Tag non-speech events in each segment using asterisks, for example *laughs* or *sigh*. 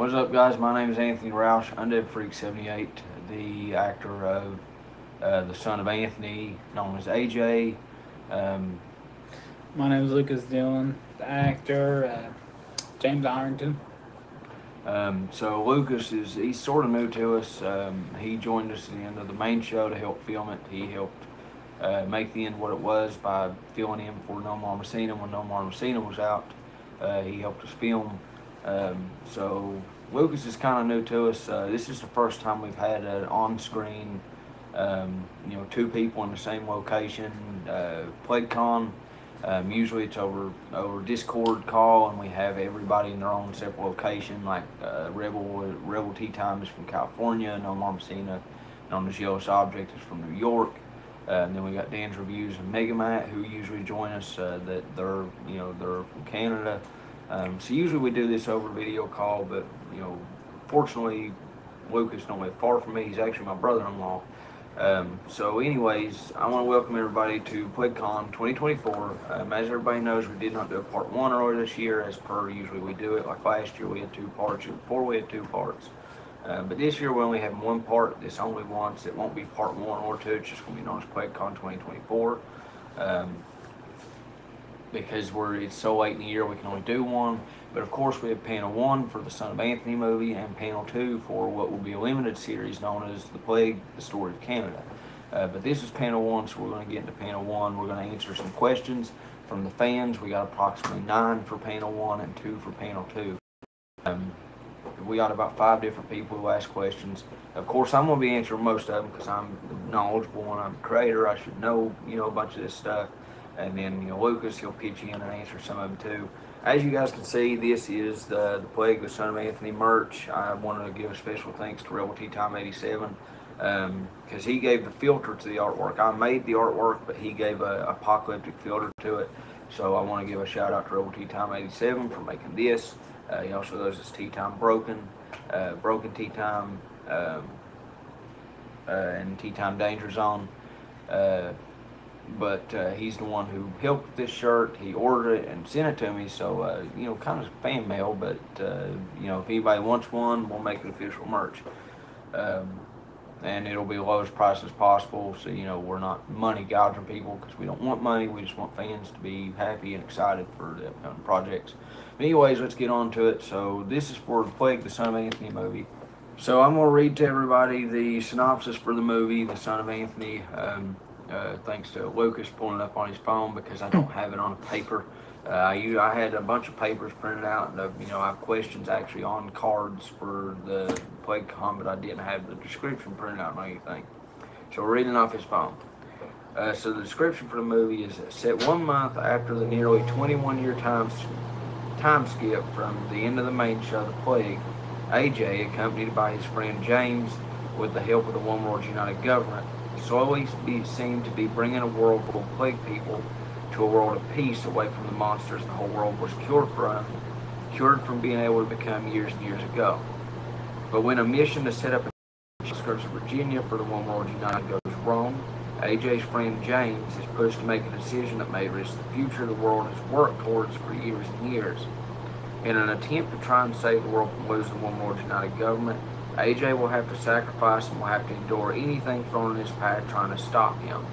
What's up, guys? My name is Anthony Roush, Undead Freak 78, the actor of uh, the son of Anthony, known as AJ. Um, My name is Lucas Dillon, the actor, uh, James Ireton. um, so Lucas is he's sort of new to us. Um, he joined us at the end of the main show to help film it. He helped uh, make the end what it was by filling in for No More Messina when No More Messina was out. Uh, he helped us film. Um, so Lucas is kind of new to us. Uh, this is the first time we've had an on-screen, um, you know, two people in the same location. Uh, PlagueCon. Um, usually it's over over Discord call, and we have everybody in their own separate location. Like uh, Rebel Rebel Tea Time is from California, No More Messina, known as Yellow Object is from New York. Uh, and then we got Dan's Reviews and Megamat who usually join us. Uh, that they're you know they're from Canada. Um, so usually we do this over video call, but you know, fortunately, Lucas don't live far from me. He's actually my brother-in-law. Um, so, anyways, I want to welcome everybody to PlagueCon 2024. Um, as everybody knows, we did not do a part one earlier this year, as per usually we do it. Like last year, we had two parts. Before, we had two parts. Uh, but this year, we only have one part. This only once. It won't be part one or two. It's just going to be known as PlagueCon 2024. Um, because we're it's so late in the year we can only do one. But of course we have panel one for the Son of Anthony movie and panel two for what will be a limited series known as The Plague, The Story of Canada. Uh, but this is panel one, so we're going to get into panel one. We're going to answer some questions from the fans. We got approximately nine for panel one and two for panel two. Um, we got about five different people who asked questions. Of course, I'm going to be answering most of them because I'm knowledgeable and I'm a creator. I should know, you know, a bunch of this stuff. And then, you know, Lucas, he'll pitch in and answer some of them too. As you guys can see, this is the, the Plague, the Son of Anthony merch. I wanted to give a special thanks to Rebel Tea Time 87 because um, he gave the filter to the artwork. I made the artwork, but he gave a apocalyptic filter to it. So I want to give a shout out to Rebel Tea Time 87 for making this. Uh, he also does his Tea Time Broken, uh, Broken Tea Time, um, uh, and Tea Time Danger Zone. But uh, he's the one who helped this shirt. He ordered it and sent it to me, so uh, you know, kind of fan mail. But uh, you know, if anybody wants one, we'll make it official merch, um, and it'll be lowest price as possible. So you know, we're not money gouging people because we don't want money. We just want fans to be happy and excited for the upcoming projects. But anyways, let's get on to it. So this is for the Plague, the Son of Anthony movie. So I'm gonna read to everybody the synopsis for the movie, The Son of Anthony. Um, uh, thanks to Lucas pulling it up on his phone because I don't *laughs* have it on paper. Uh, I, I had a bunch of papers printed out, and uh, you know I have questions actually on cards for the PlagueCon, but I didn't have the description printed out or anything. So we're reading off his phone. Uh, so the description for the movie is set one month after the nearly 21-year time time skip from the end of the main show, The Plague. AJ, accompanied by his friend James, with the help of the One World United government, slowly be, seemed to be bringing a world full of plague people to a world of peace away from the monsters the whole world was cured from, cured from being able to become years and years ago. But when a mission to set up a outskirts of Virginia for the One World United goes wrong, AJ's friend James is pushed to make a decision that may risk the future of the world has worked towards for years and years. In an attempt to try and save the world from losing the One World United government, AJ will have to sacrifice and will have to endure anything thrown in his path trying to stop him,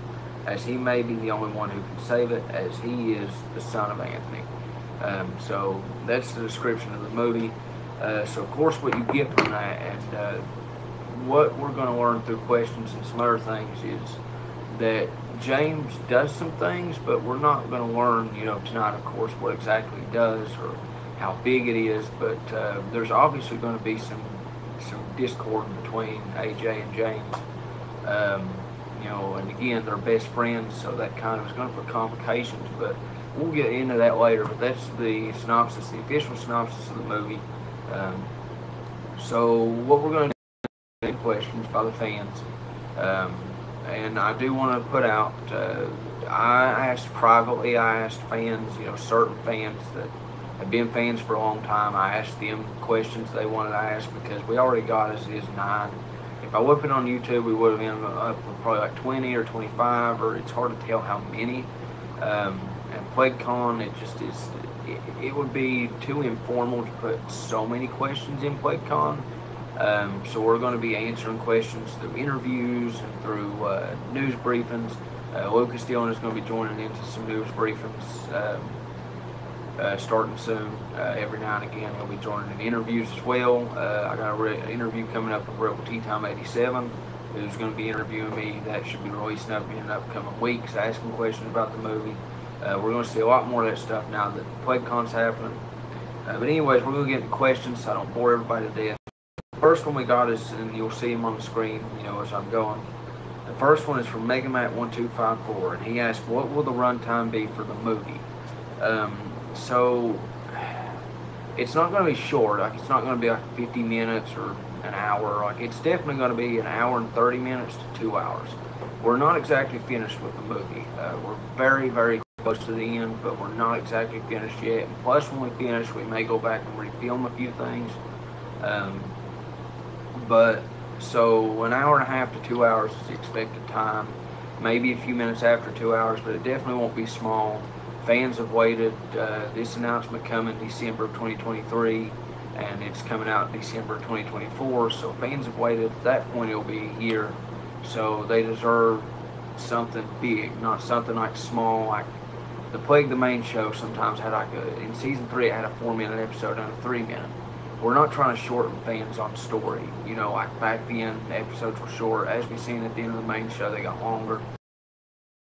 as he may be the only one who can save it, as he is the son of Anthony. Um, so that's the description of the movie. Uh, so of course, what you get from that, and uh, what we're going to learn through questions and some other things is that James does some things, but we're not going to learn, you know, tonight, of course, what exactly he does or how big it is. But uh, there's obviously going to be some some discord between AJ and James. Um, you know, and again, they're best friends, so that kind of is going to put complications. But we'll get into that later. But that's the synopsis, the official synopsis of the movie. Um, so what we're going to do is questions by the fans. Um, and I do want to put out, uh, I asked privately, I asked fans, you know, certain fans that have been fans for a long time. I asked them questions they wanted to ask because we already got as is nine. If I would put it on YouTube, we would have ended up with probably like 20 or 25, or it's hard to tell how many. Um, and PlagueCon, it just is, it, it would be too informal to put so many questions in PlagueCon. Um, so we're going to be answering questions through interviews and through uh, news briefings. Uh, Lucas Dillon is going to be joining into some news briefings um, uh, starting soon. Uh, every now and again, he'll be joining in interviews as well. Uh, I got an interview coming up with Rebel Tea Time 87, who's going to be interviewing me. That should be releasing up in upcoming weeks, asking questions about the movie. Uh, we're going to see a lot more of that stuff now that PlagueCon's happening. Uh, but anyways, we're going to get into questions so I don't bore everybody to death. First one we got is, and you'll see him on the screen, you know, as I'm going. The first one is from Megamat1254, and he asked, what will the runtime be for the movie? Um, so, it's not going to be short. Like, it's not going to be like 50 minutes or an hour. Like, it's definitely going to be an hour and 30 minutes to two hours. We're not exactly finished with the movie. Uh, we're very, very close to the end, but we're not exactly finished yet. And plus, when we finish, we may go back and refilm a few things. Um, but so an hour and a half to two hours is the expected time. Maybe a few minutes after two hours, but it definitely won't be small. Fans have waited. Uh, this announcement coming December of 2023, and it's coming out December 2024. So fans have waited. At that point, it'll be here. So they deserve something big, not something like small. Like the Plague the Main show sometimes had like a in season three, it had a four minute episode and a three minute we're not trying to shorten fans on story. You know, like back then, the episodes were short. As we've seen at the end of the main show, they got longer.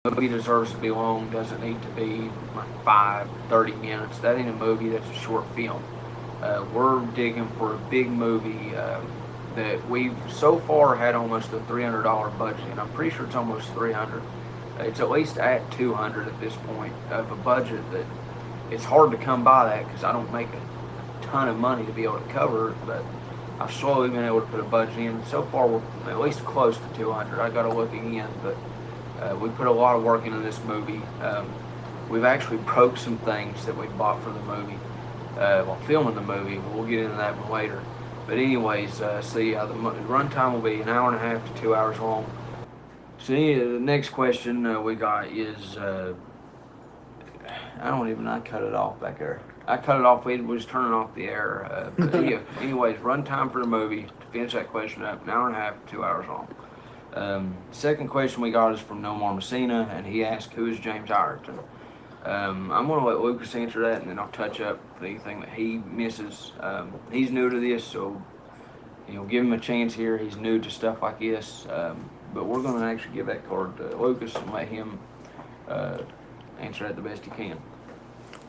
Movie deserves to be long, doesn't need to be like 5, 30 minutes. That ain't a movie, that's a short film. Uh, we're digging for a big movie uh, that we've so far had almost a $300 budget, and I'm pretty sure it's almost 300 It's at least at 200 at this point of a budget that it's hard to come by that because I don't make a ton of money to be able to cover it, but I've slowly been able to put a budget in. So far, we're at least close to 200. I got to look again, but uh, we put a lot of work into this movie. Um, we've actually broke some things that we bought for the movie uh, while filming the movie. We'll get into that one later. But anyways, uh, see, uh, the runtime will be an hour and a half to two hours long. See, the next question uh, we got is, uh, I don't even, I cut it off back there. I cut it off. We was turning off the air. Uh, but *laughs* yeah, anyways, run time for the movie to finish that question up. An hour and a half, two hours long. Um, second question we got is from Nomar Messina, and he asked, "Who is James Ireton?" Um, I'm going to let Lucas answer that, and then I'll touch up anything that he misses. Um, he's new to this, so you know, give him a chance here. He's new to stuff like this, um, but we're going to actually give that card to Lucas and let him uh, answer that the best he can.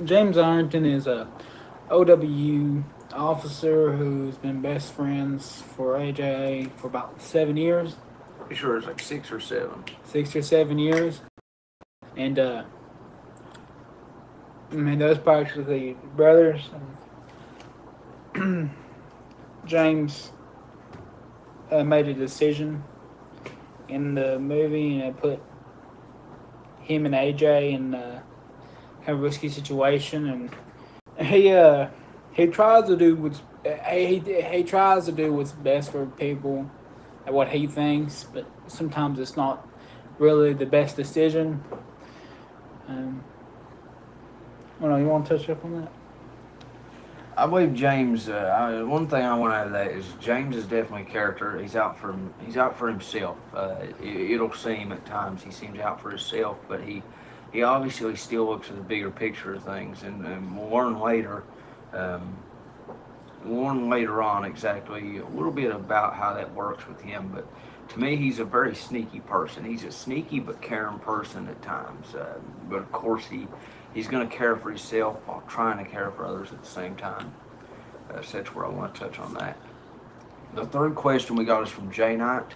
James Ireton is a OWU officer who's been best friends for AJA for about seven years. Pretty sure it's like six or seven. Six or seven years. And, uh, I mean, those parts with the brothers. and *clears throat* James uh, made a decision in the movie and it put him and AJ in uh, a risky situation, and he uh he tries to do what's he he tries to do what's best for people, and what he thinks, but sometimes it's not really the best decision. Um, know. You want to touch up on that? I believe James. Uh, I, one thing I want to add to that is James is definitely a character. He's out for he's out for himself. Uh, it, will seem at times he seems out for himself, but he he obviously still looks at the bigger picture of things, and, and we'll learn later. Um, learn later on exactly a little bit about how that works with him. But to me, he's a very sneaky person. He's a sneaky but caring person at times. Uh, but of course, he he's going to care for himself while trying to care for others at the same time. Uh, so that's where I want to touch on that. The third question we got is from Jay Knight.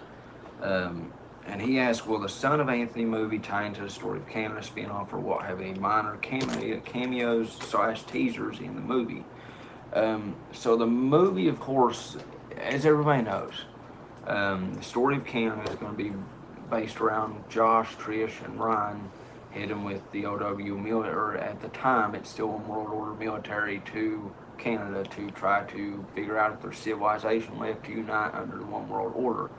Um, and he asked, will the Son of Anthony movie tie into the story of Canada spin-off or what have any minor cameo, cameos slash teasers in the movie? Um, so the movie, of course, as everybody knows, um, the story of Canada is going to be based around Josh, Trish, and Ryan heading with the OW military, at the time, it's still in World Order military to Canada to try to figure out if there's civilization left to unite under the One World Order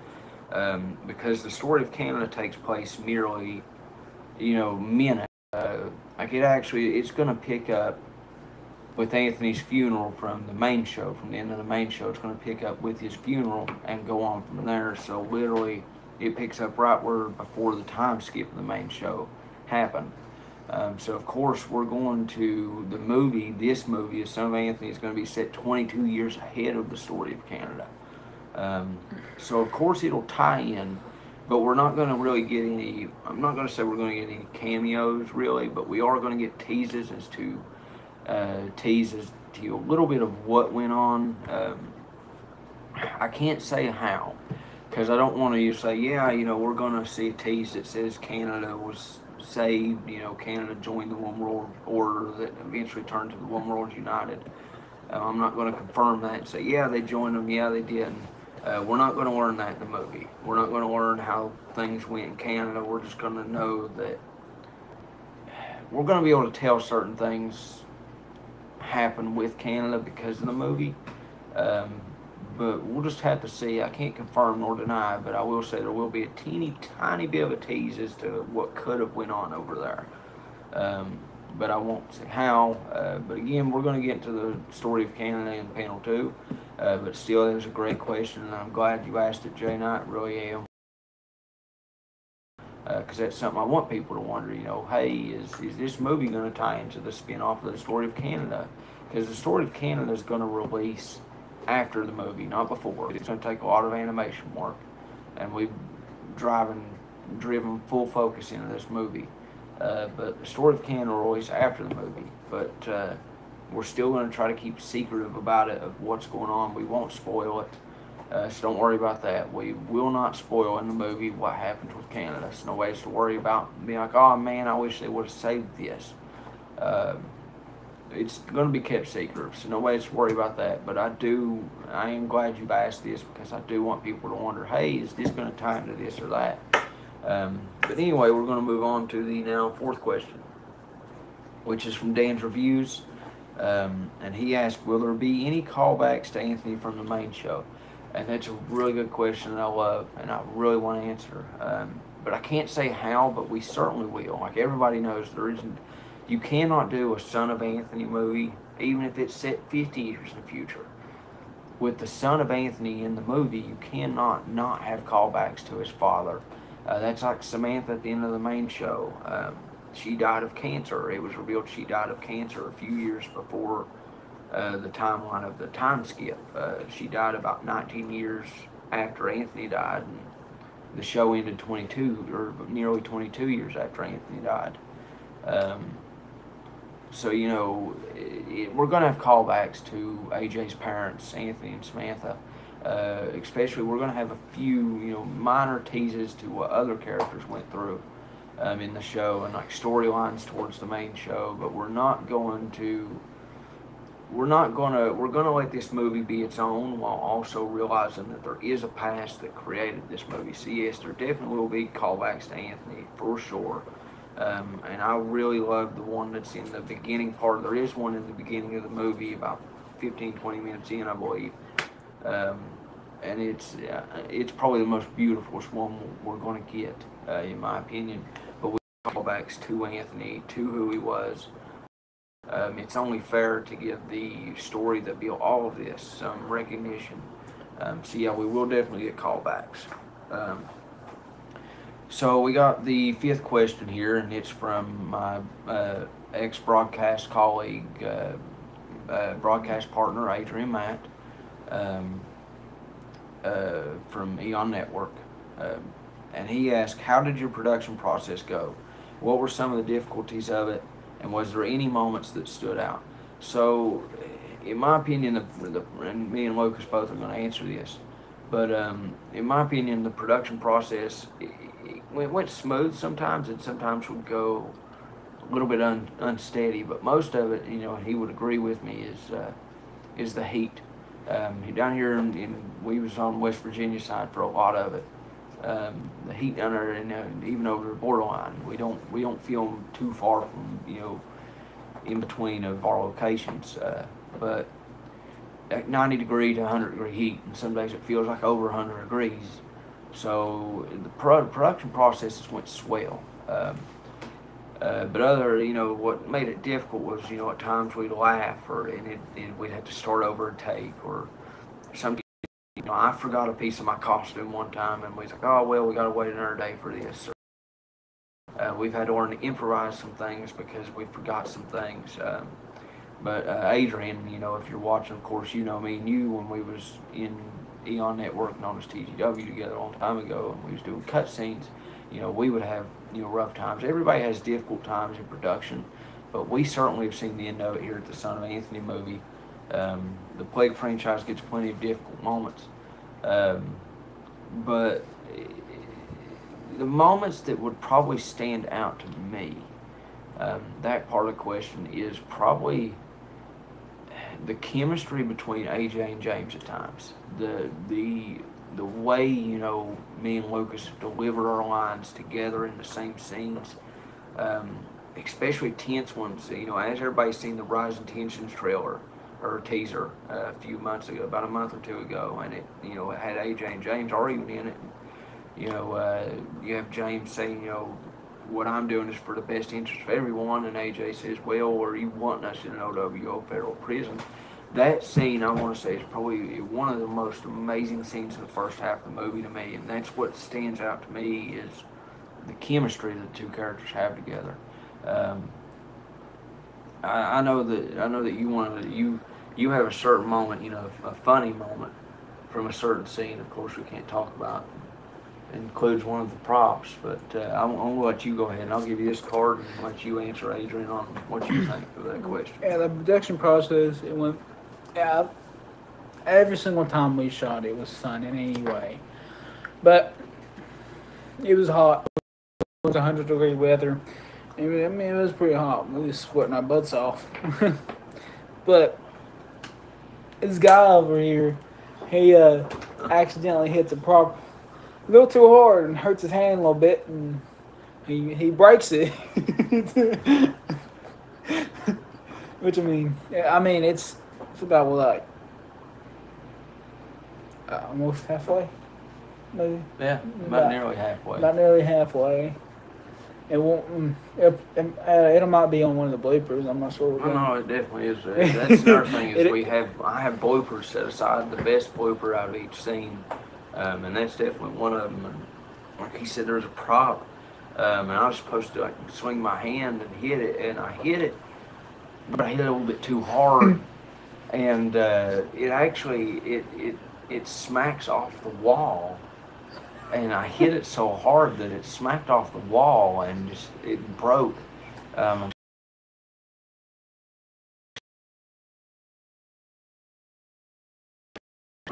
um, because the story of Canada takes place merely, you know, minutes. Uh, like it actually, it's going to pick up with Anthony's funeral from the main show, from the end of the main show. It's going to pick up with his funeral and go on from there. So literally, it picks up right where before the time skip of the main show happened. Um, so of course we're going to the movie. This movie, Son of Anthony, is going to be set 22 years ahead of the story of Canada. Um, so of course it'll tie in, but we're not going to really get any. I'm not going to say we're going to get any cameos really, but we are going to get teases as to uh, teases to you a little bit of what went on. Um, I can't say how because I don't want to say, yeah, you know, we're going to see a tease that says Canada was saved, you know, Canada joined the One World Order that eventually turned to the One World United. Uh, I'm not going to confirm that and say, yeah, they joined them, yeah, they did. Uh, we're not going to learn that in the movie. We're not going to learn how things went in Canada. We're just going to know that we're going to be able to tell certain things happen with Canada because of the movie. Um, but we'll just have to see. I can't confirm nor deny, but I will say there will be a teeny tiny bit of a tease as to what could have went on over there. Um, but I won't say how. Uh, but again, we're going to get into the story of Canada in panel two. Uh, but still, it was a great question, and I'm glad you asked it, Jay Knight. Really am. Because uh, that's something I want people to wonder. You know, hey, is is this movie going to tie into the spin-off of the story of Canada? Because the story of Canada is going to release after the movie, not before. It's going to take a lot of animation work, and we've driven driven full focus into this movie. Uh, but the story of Canada will after the movie. But uh, we're still going to try to keep secretive about it of what's going on. We won't spoil it. Uh, so don't worry about that. We will not spoil in the movie what happens with Canada. So no ways to worry about being like, oh man, I wish they would have saved this. Uh, it's going to be kept secret, so no ways to worry about that. But I do, I am glad you've asked this because I do want people to wonder, hey, is this going to tie into this or that? Um, but anyway, we're going to move on to the now fourth question, which is from Dan's Reviews. Um, and he asked, Will there be any callbacks to Anthony from the main show? And that's a really good question that I love and I really want to answer. Um, but I can't say how, but we certainly will. Like everybody knows, there isn't, you cannot do a Son of Anthony movie, even if it's set 50 years in the future. With the Son of Anthony in the movie, you cannot not have callbacks to his father. Uh, that's like Samantha at the end of the main show. Um, she died of cancer. It was revealed she died of cancer a few years before uh, the timeline of the time skip. Uh, she died about 19 years after Anthony died, and the show ended 22 or nearly 22 years after Anthony died. Um, so you know, it, it, we're going to have callbacks to AJ's parents, Anthony and Samantha. Uh, especially, we're going to have a few, you know, minor teases to what other characters went through um, in the show and like storylines towards the main show, but we're not going to we're not gonna we're gonna let this movie be its own while also realizing that there is a past that created this movie. So yes, there definitely will be callbacks to Anthony for sure. Um, and I really love the one that's in the beginning part. There is one in the beginning of the movie, about 15, 20 minutes in, I believe. Um, and it's uh, it's probably the most beautiful one we're going to get, uh, in my opinion But we callbacks to Anthony, to who he was. Um, it's only fair to give the story that built all of this some recognition. Um, so yeah, we will definitely get callbacks. Um, so we got the fifth question here, and it's from my uh, ex-broadcast colleague, uh, uh, broadcast partner Adrian Matt um, uh, from Eon Network, um, and he asked, "How did your production process go?" What were some of the difficulties of it, and was there any moments that stood out? So, in my opinion, the, the and me and Lucas both are going to answer this, but um, in my opinion, the production process it, it went smooth sometimes, and sometimes would go a little bit un, unsteady. But most of it, you know, he would agree with me is uh, is the heat. Um, down here, in, in, we was on West Virginia side for a lot of it um, the heat there, and uh, even over the borderline, we don't we don't feel too far from you know in between of our locations. Uh, but at 90 degree to 100 degree heat, and some days it feels like over 100 degrees. So the pro- production processes went swell. Um, Uh, but other, you know, what made it difficult was, you know, at times we'd laugh or and it, it, we'd have to start over a take or something. You know, I forgot a piece of my costume one time and we was like, oh, well, we got to wait another day for this. Uh, we've had to learn to improvise some things because we forgot some things. Um, but uh, Adrian, you know, if you're watching, of course, you know me and you when we was in Eon Network, known as TGW, together a long time ago, and we was doing cutscenes. You know, we would have you know rough times. Everybody has difficult times in production, but we certainly have seen the end of it here at the Son of Anthony movie. Um, the Plague franchise gets plenty of difficult moments, um, but the moments that would probably stand out to me, um, that part of the question is probably the chemistry between AJ and James at times. The the the way you know me and Lucas deliver our lines together in the same scenes, um, especially tense ones. You know, as everybody's seen the Rise Rising Tensions trailer or teaser a few months ago, about a month or two ago, and it you know it had AJ and James already in it. You know, uh, you have James saying, you know, what I'm doing is for the best interest of everyone. And AJ says, well, are you wanting us in an OWO federal prison? That scene, I want to say, is probably one of the most amazing scenes in the first half of the movie to me. And that's what stands out to me is the chemistry the two characters have together. Um, I, I know that I know that you want to you you have a certain moment, you know, a funny moment from a certain scene. Of course, we can't talk about includes one of the props. But uh, I'm, I'm gonna let you go ahead, and I'll give you this card and let you answer, Adrian, on what you think of that question. Yeah, the production process it went. Yeah, every single time we shot, it was sun in any way, but it was hot. It was 100 degree weather. I mean, it was pretty hot. We was sweating our butts off. *laughs* but this guy over here, he uh, accidentally hits a prop a little too hard and hurts his hand a little bit, and he he breaks it. *laughs* Which I mean, I mean it's it's about what like uh, almost halfway, maybe. Yeah, about, about nearly halfway. About nearly halfway. It won't. Mm, it, it, uh, it might be on one of the bloopers. I'm not sure. Oh, no, it definitely is. Uh, *laughs* that's another thing is we have. I have bloopers set aside. The best blooper out of each scene um, and that's definitely one of them. And like he said, there was a prop, um, and I was supposed to like swing my hand and hit it, and I hit it, but I hit it a little bit too hard, and uh, it actually it it it smacks off the wall, and I hit it so hard that it smacked off the wall and just it broke. Um,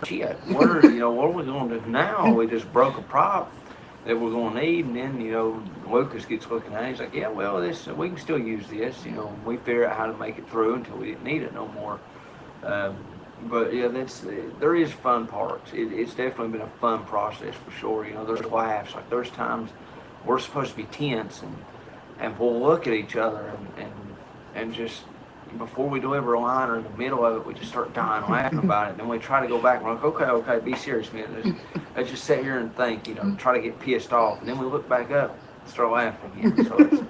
shit, what are you know what are we going to do now? We just broke a prop that we're going to need, and then you know Lucas gets looking at it. He's like, yeah, well, this we can still use this. You know, we figure out how to make it through until we didn't need it no more. Um, but yeah, that's there is fun parts. It, it's definitely been a fun process for sure. You know, there's laughs. Like there's times we're supposed to be tense and and we'll look at each other and and, and just before we deliver a line or in the middle of it, we just start dying laughing *laughs* about it. Then we try to go back and we're like, okay, okay, be serious, man. Let's, let's just sit here and think, you know, try to get pissed off. And then we look back up and start laughing again. So *laughs* it's,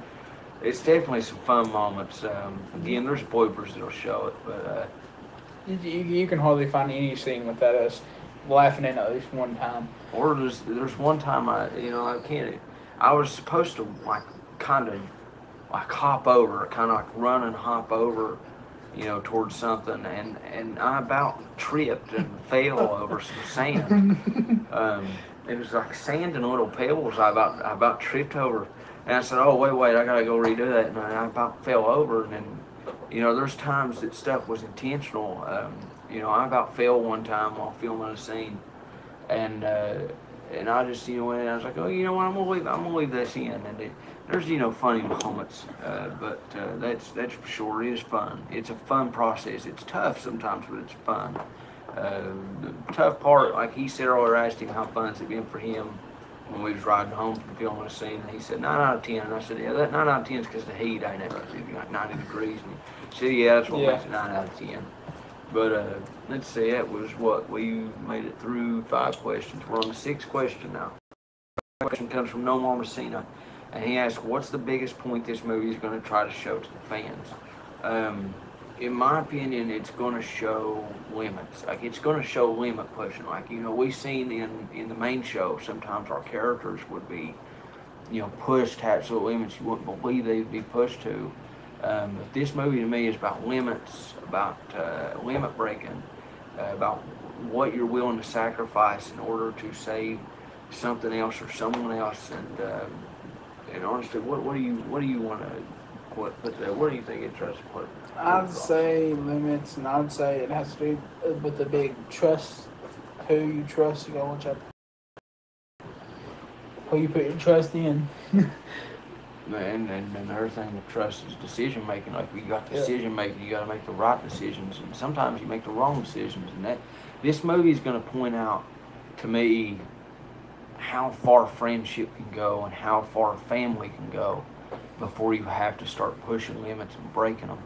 it's definitely some fun moments. Um, again, there's bloopers that'll show it, but. Uh, you, you can hardly find any scene without us laughing in at least one time. Or there's there's one time I you know I can't I was supposed to like kind of like hop over, kind of like run and hop over, you know, towards something, and and I about tripped and *laughs* fell over some sand. Um, it was like sand and little pebbles. I about I about tripped over, and I said, "Oh wait, wait, I gotta go redo that," and I about fell over, and then, you know, there's times that stuff was intentional. Um, you know, I about fell one time while filming a scene, and. Uh, and I just, you know, and I was like, oh, you know what, I'm gonna leave, I'm gonna leave this in, and it, there's you know funny moments, uh, but uh, that's that's for sure. It is fun. It's a fun process. It's tough sometimes, but it's fun. Uh, the tough part, like he said earlier, I asked him how fun it's been for him when we was riding home from filming a scene, and he said nine out of ten. And I said, yeah, that nine out of ten is because the heat ain't ever like 90 degrees. And he said, yeah, that's what yeah. makes it nine out of ten. But uh, let's see, that was what we made it through five questions. We're on the sixth question now. The question comes from No More Messina. and he asked, "What's the biggest point this movie is going to try to show to the fans?" Um, in my opinion, it's going to show limits. Like it's going to show limit pushing. Like you know, we've seen in in the main show sometimes our characters would be, you know, pushed to absolute limits you wouldn't believe they'd be pushed to. Um, but this movie to me is about limits, about uh, limit breaking, uh, about what you're willing to sacrifice in order to save something else or someone else. And um, and honestly, what what do you what do you want to there? What do you think to put? I'd say limits, and I'd say it has to do uh, with the big trust. Who you trust you got to go watch out. Who you put your trust in. *laughs* And, and, and another thing with trust is decision making. Like you got decision making, you got to make the right decisions, and sometimes you make the wrong decisions. And that this movie is going to point out to me how far friendship can go and how far family can go before you have to start pushing limits and breaking them.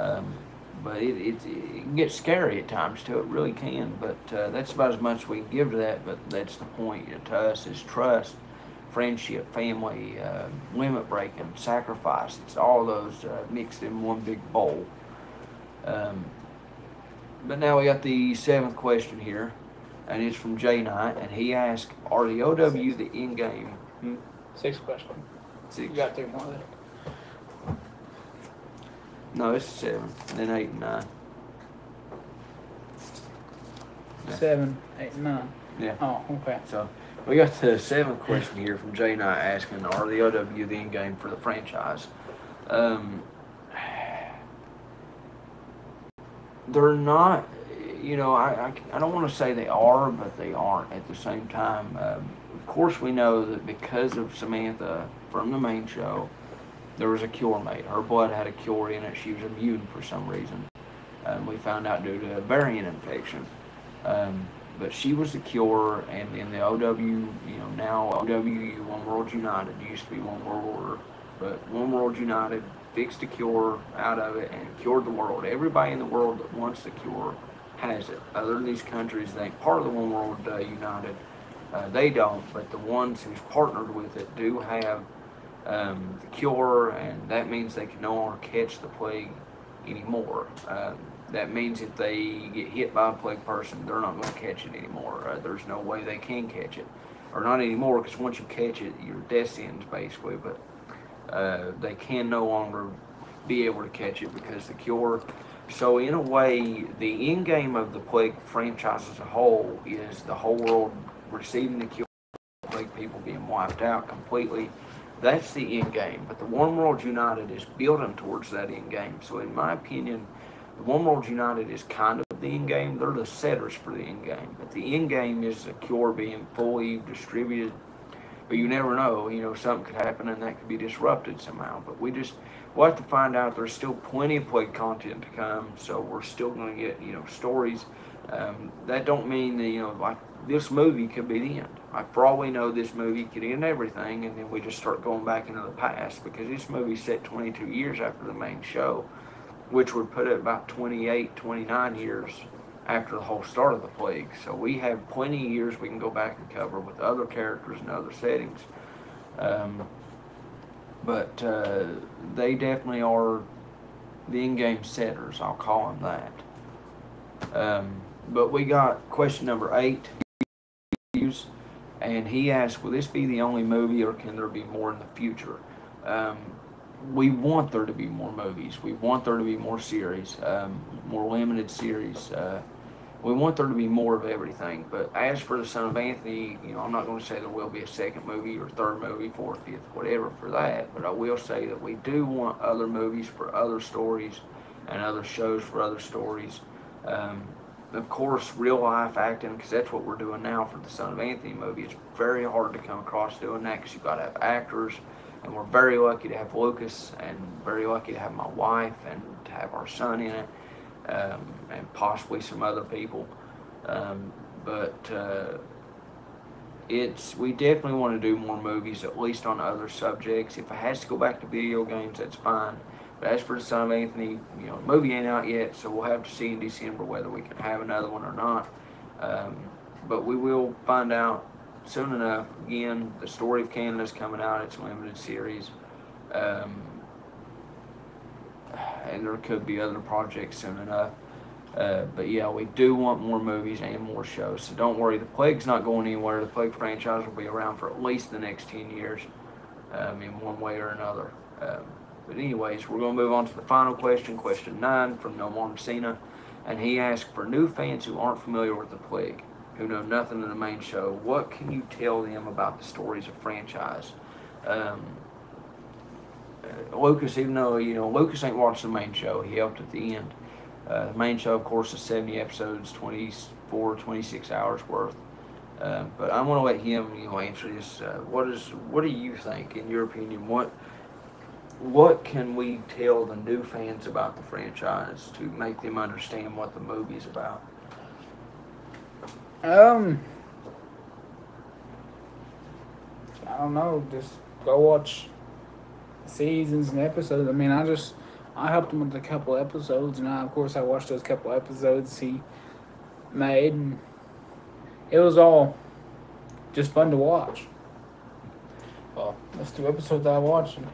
Um, but it, it, it can get scary at times too. It really can. But uh, that's about as much we can give to that. But that's the point to us is trust, friendship, family, uh, limit breaking, sacrifice. It's all those uh, mixed in one big bowl. Um, but now we got the seventh question here, and it's from Jay Knight, and he asked, "Are the OW the end game?" Hmm? Sixth question. You got three more there. No, it's seven, and then eight and nine. Yeah. Seven, eight, nine. Yeah. Oh, okay. So we got the seventh question here from Jay Knight asking, "Are the OW the end game for the franchise?" Um, they're not. You know, I, I, I don't want to say they are, but they aren't at the same time. Um, of course, we know that because of Samantha from the main show, there was a cure made. Her blood had a cure in it. She was immune for some reason. Um, we found out due to a variant infection. Um, but she was the cure, and in the OW, you know, now OWU, One World United, used to be One World Order, but One World United fixed the cure out of it and cured the world. Everybody in the world that wants the cure has it. Other than these countries, they ain't part of the One World uh, United. Uh, they don't, but the ones who's partnered with it do have um, the cure, and that means they can no longer catch the plague anymore. Um, that means if they get hit by a plague person, they're not going to catch it anymore. Uh, there's no way they can catch it, or not anymore, because once you catch it, your death ends basically. But uh, they can no longer be able to catch it because the cure. So in a way, the end game of the plague franchise as a whole is the whole world receiving the cure, plague people being wiped out completely. That's the end game. But the One World United is building towards that end game. So in my opinion, the One World United is kind of the end game. They're the setters for the end game. But the end game is the cure being fully distributed. But you never know. You know, something could happen and that could be disrupted somehow. But we just, we'll have to find out. There's still plenty of plague content to come. So we're still going to get, you know, stories. Um, that don't mean that, you know, like this movie could be the end. Like for all we know, this movie could end everything, and then we just start going back into the past because this movie's set 22 years after the main show, which would put it about 28, 29 years after the whole start of the plague. So we have plenty of years we can go back and cover with other characters and other settings. Um, but uh, they definitely are the in-game setters. I'll call them that. Um, but we got question number eight and he asked, "Will this be the only movie, or can there be more in the future?" Um, we want there to be more movies. We want there to be more series, um, more limited series. Uh, we want there to be more of everything. But as for the Son of Anthony, you know, I'm not going to say there will be a second movie or third movie, fourth, fifth, whatever for that. But I will say that we do want other movies for other stories, and other shows for other stories. Um, of course, real life acting, because that's what we're doing now for the Son of Anthony movie. It's very hard to come across doing that because you've got to have actors, and we're very lucky to have Lucas, and very lucky to have my wife, and to have our son in it, um, and possibly some other people. Um, but uh, it's we definitely want to do more movies, at least on other subjects. If it has to go back to video games, that's fine. As for the Son of Anthony, you know, movie ain't out yet, so we'll have to see in December whether we can have another one or not. Um, but we will find out soon enough. Again, the story of Canada is coming out. It's a limited series. Um, and there could be other projects soon enough. Uh, but yeah, we do want more movies and more shows. So don't worry, the Plague's not going anywhere. The Plague franchise will be around for at least the next 10 years um, in one way or another. Um, but, anyways, we're going to move on to the final question, question nine from Nomar Messina. And he asked for new fans who aren't familiar with the Plague, who know nothing of the main show, what can you tell them about the stories of franchise? Um, uh, Lucas, even though, you know, Lucas ain't watched the main show, he helped at the end. Uh, the main show, of course, is 70 episodes, 24, 26 hours worth. Uh, but I want to let him, you know, answer this. Uh, what is, what do you think, in your opinion? What, what can we tell the new fans about the franchise to make them understand what the movie's about? Um, I don't know. Just go watch seasons and episodes. I mean, I just I helped him with a couple episodes, and I, of course I watched those couple episodes he made, and it was all just fun to watch. Well, those two episodes I watched, and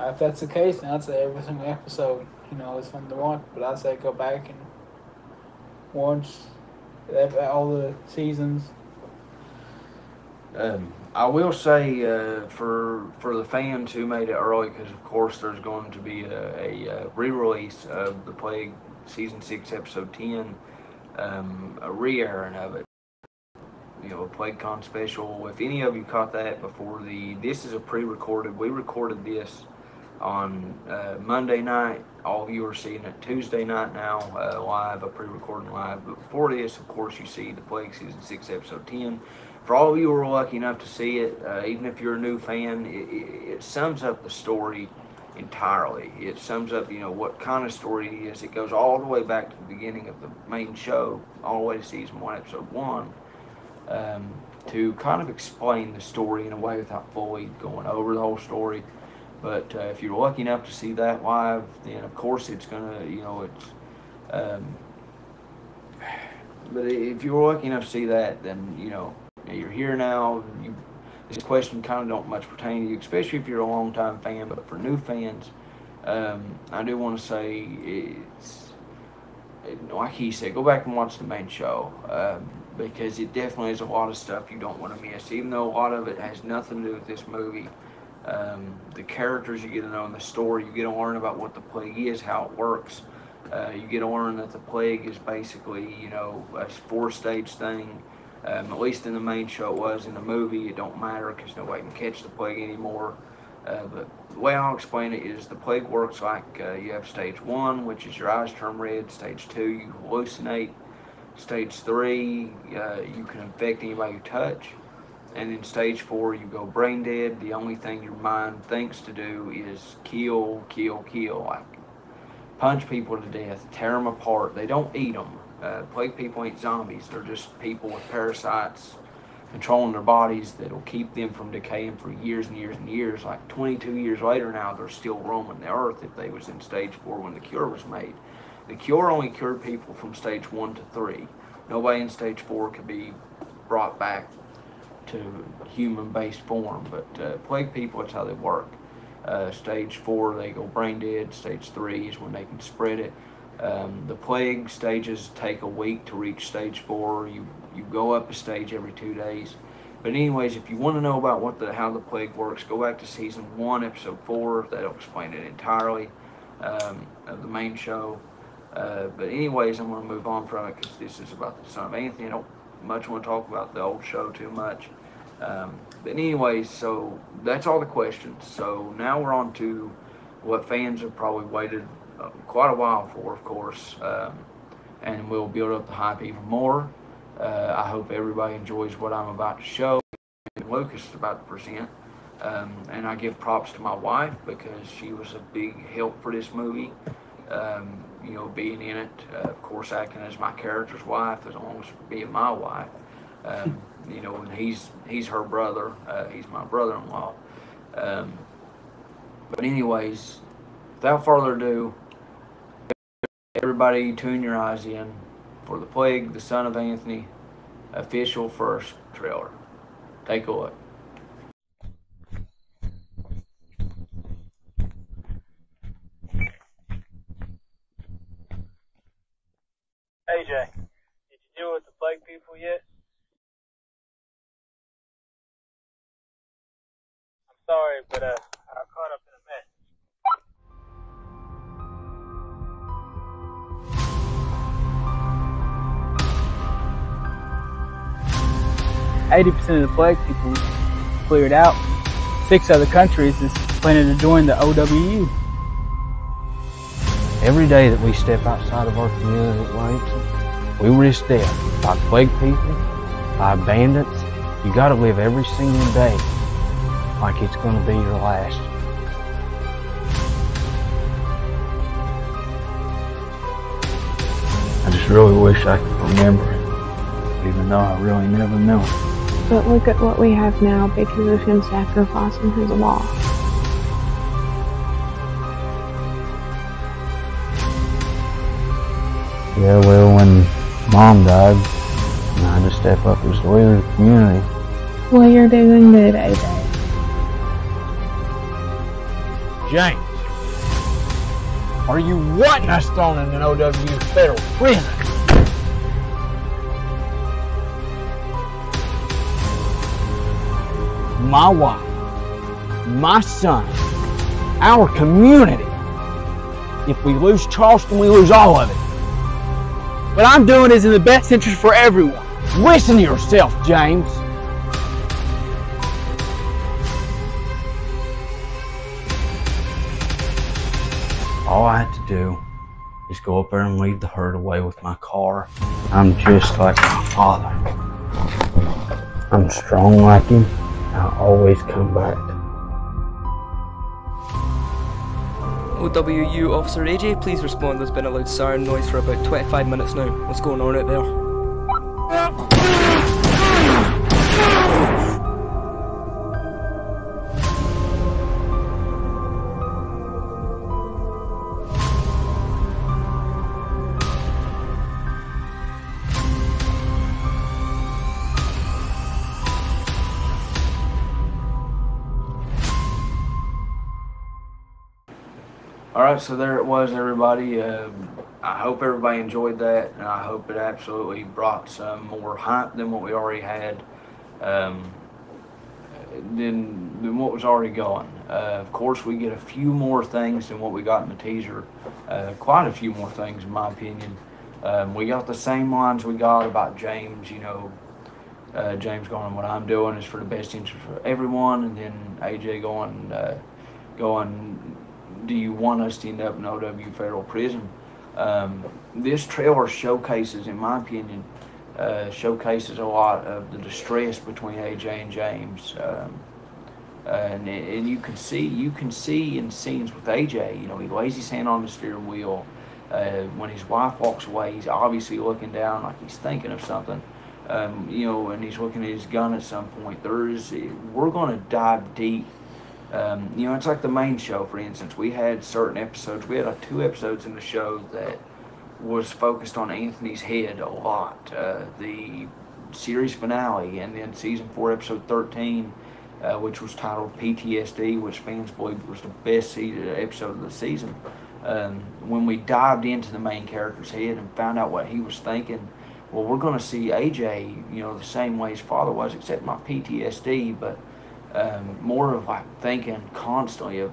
if that's the case, then I'd say every single episode, you know, is fun to watch. But I'd say go back and watch all the seasons. Um, I will say uh, for for the fans who made it early, because of course there's going to be a, a, a re-release of the Plague season six, episode ten, um, a re-airing of it. You know, a PlagueCon special. If any of you caught that before the, this is a pre-recorded. We recorded this on uh, Monday night. All of you are seeing it Tuesday night now, uh, live, a pre-recording live. But before this, of course, you see the Plague season six, episode ten for all of you who are lucky enough to see it, uh, even if you're a new fan, it, it, it, sums up the story entirely. It sums up, you know, what kind of story it is. It goes all the way back to the beginning of the main show, all the way to season one, episode one, um, to kind of explain the story in a way without fully going over the whole story. But uh, if you're lucky enough to see that live, then of course it's gonna, you know, it's. Um, *sighs* but if you're lucky enough to see that, then you know you're here now. You, this question kind of don't much pertain to you, especially if you're a long-time fan. But for new fans, um, I do want to say it's it, like he said, go back and watch the main show um, because it definitely is a lot of stuff you don't want to miss. Even though a lot of it has nothing to do with this movie, um, the characters you get to know in the story, you get to learn about what the plague is, how it works. Uh, you get to learn that the plague is basically, you know, a four-stage thing um, at least in the main show it was. In the movie, it don't matter because nobody can catch the plague anymore. Uh, but the way I'll explain it is the plague works like uh, you have stage one, which is your eyes turn red. Stage two, you hallucinate. Stage three, uh, you can infect anybody you touch. And in stage four, you go brain dead. The only thing your mind thinks to do is kill, kill, kill. Like punch people to death, tear them apart. They don't eat them. Uh, plague people ain't zombies. They're just people with parasites controlling their bodies that'll keep them from decaying for years and years and years. Like 22 years later now, they're still roaming the earth if they was in stage four when the cure was made. The cure only cured people from stage one to three. Nobody in stage four could be brought back to human-based form, but uh, plague people, that's how they work. Uh, stage four, they go brain dead. Stage three is when they can spread it. Um, the plague stages take a week to reach stage four. You you go up a stage every two days. But anyways, if you want to know about what the how the plague works, go back to season one, episode four. That'll explain it entirely um, of the main show. Uh, but anyways, I'm going to move on from it because this is about the son of Anthony. Much want to talk about the old show too much. Um, but anyways, so that's all the questions. So now we're on to what fans have probably waited uh, quite a while for, of course, um, and we'll build up the hype even more. Uh, I hope everybody enjoys what I'm about to show and Lucas is about to present. Um, and I give props to my wife because she was a big help for this movie. Um, you know, being in it, uh, of course, acting as my character's wife, as long as being my wife. Um, *laughs* you know, and he's he's her brother. Uh, he's my brother-in-law. Um, but anyways, without further ado, Everybody tune your eyes in for the plague, the son of Anthony, official first trailer. Take a look. AJ, did you deal with the plague people yet? I'm sorry, but uh, I caught up in a mess. Eighty percent of the plague people cleared out. Six other countries is planning to join the OWU. Every day that we step outside of our community Williamson, we risk death by plague people, by bandits. You gotta live every single day like it's gonna be your last. I just really wish I could remember it, even though I really never knew it. But look at what we have now because of him sacrificing his law. Yeah, well, when mom died, and I had to step up as the leader of the community. Well, you're doing good, AJ. James, are you wanting us thrown in an OW federal prison? My wife, my son, our community. If we lose Charleston, we lose all of it. What I'm doing is in the best interest for everyone. Listen to yourself, James. All I had to do is go up there and lead the herd away with my car. I'm just like my father. I'm strong like him. I always come back. OWU Officer AJ, please respond. There's been a loud siren noise for about 25 minutes now. What's going on out there? Right, so there it was, everybody. Um, I hope everybody enjoyed that, and I hope it absolutely brought some more hype than what we already had, um, than than what was already going. Uh, of course, we get a few more things than what we got in the teaser. Uh, quite a few more things, in my opinion. Um, we got the same lines we got about James. You know, uh, James going, "What I'm doing is for the best interest for everyone," and then AJ going, uh, going do you want us to end up in OW federal prison? Um, this trailer showcases, in my opinion, uh, showcases a lot of the distress between AJ and James. Um, and, and you can see you can see in scenes with AJ, you know, he lays his hand on the steering wheel. Uh, when his wife walks away, he's obviously looking down like he's thinking of something. Um, you know, and he's looking at his gun at some point. There is, we're going to dive deep um, you know, it's like the main show, for instance. We had certain episodes. We had uh, two episodes in the show that was focused on Anthony's head a lot. Uh, the series finale, and then season four, episode thirteen, uh, which was titled PTSD, which fans believe was the best episode of the season. Um, when we dived into the main character's head and found out what he was thinking, well, we're going to see AJ, you know, the same way his father was, except my PTSD, but um, more of like thinking constantly of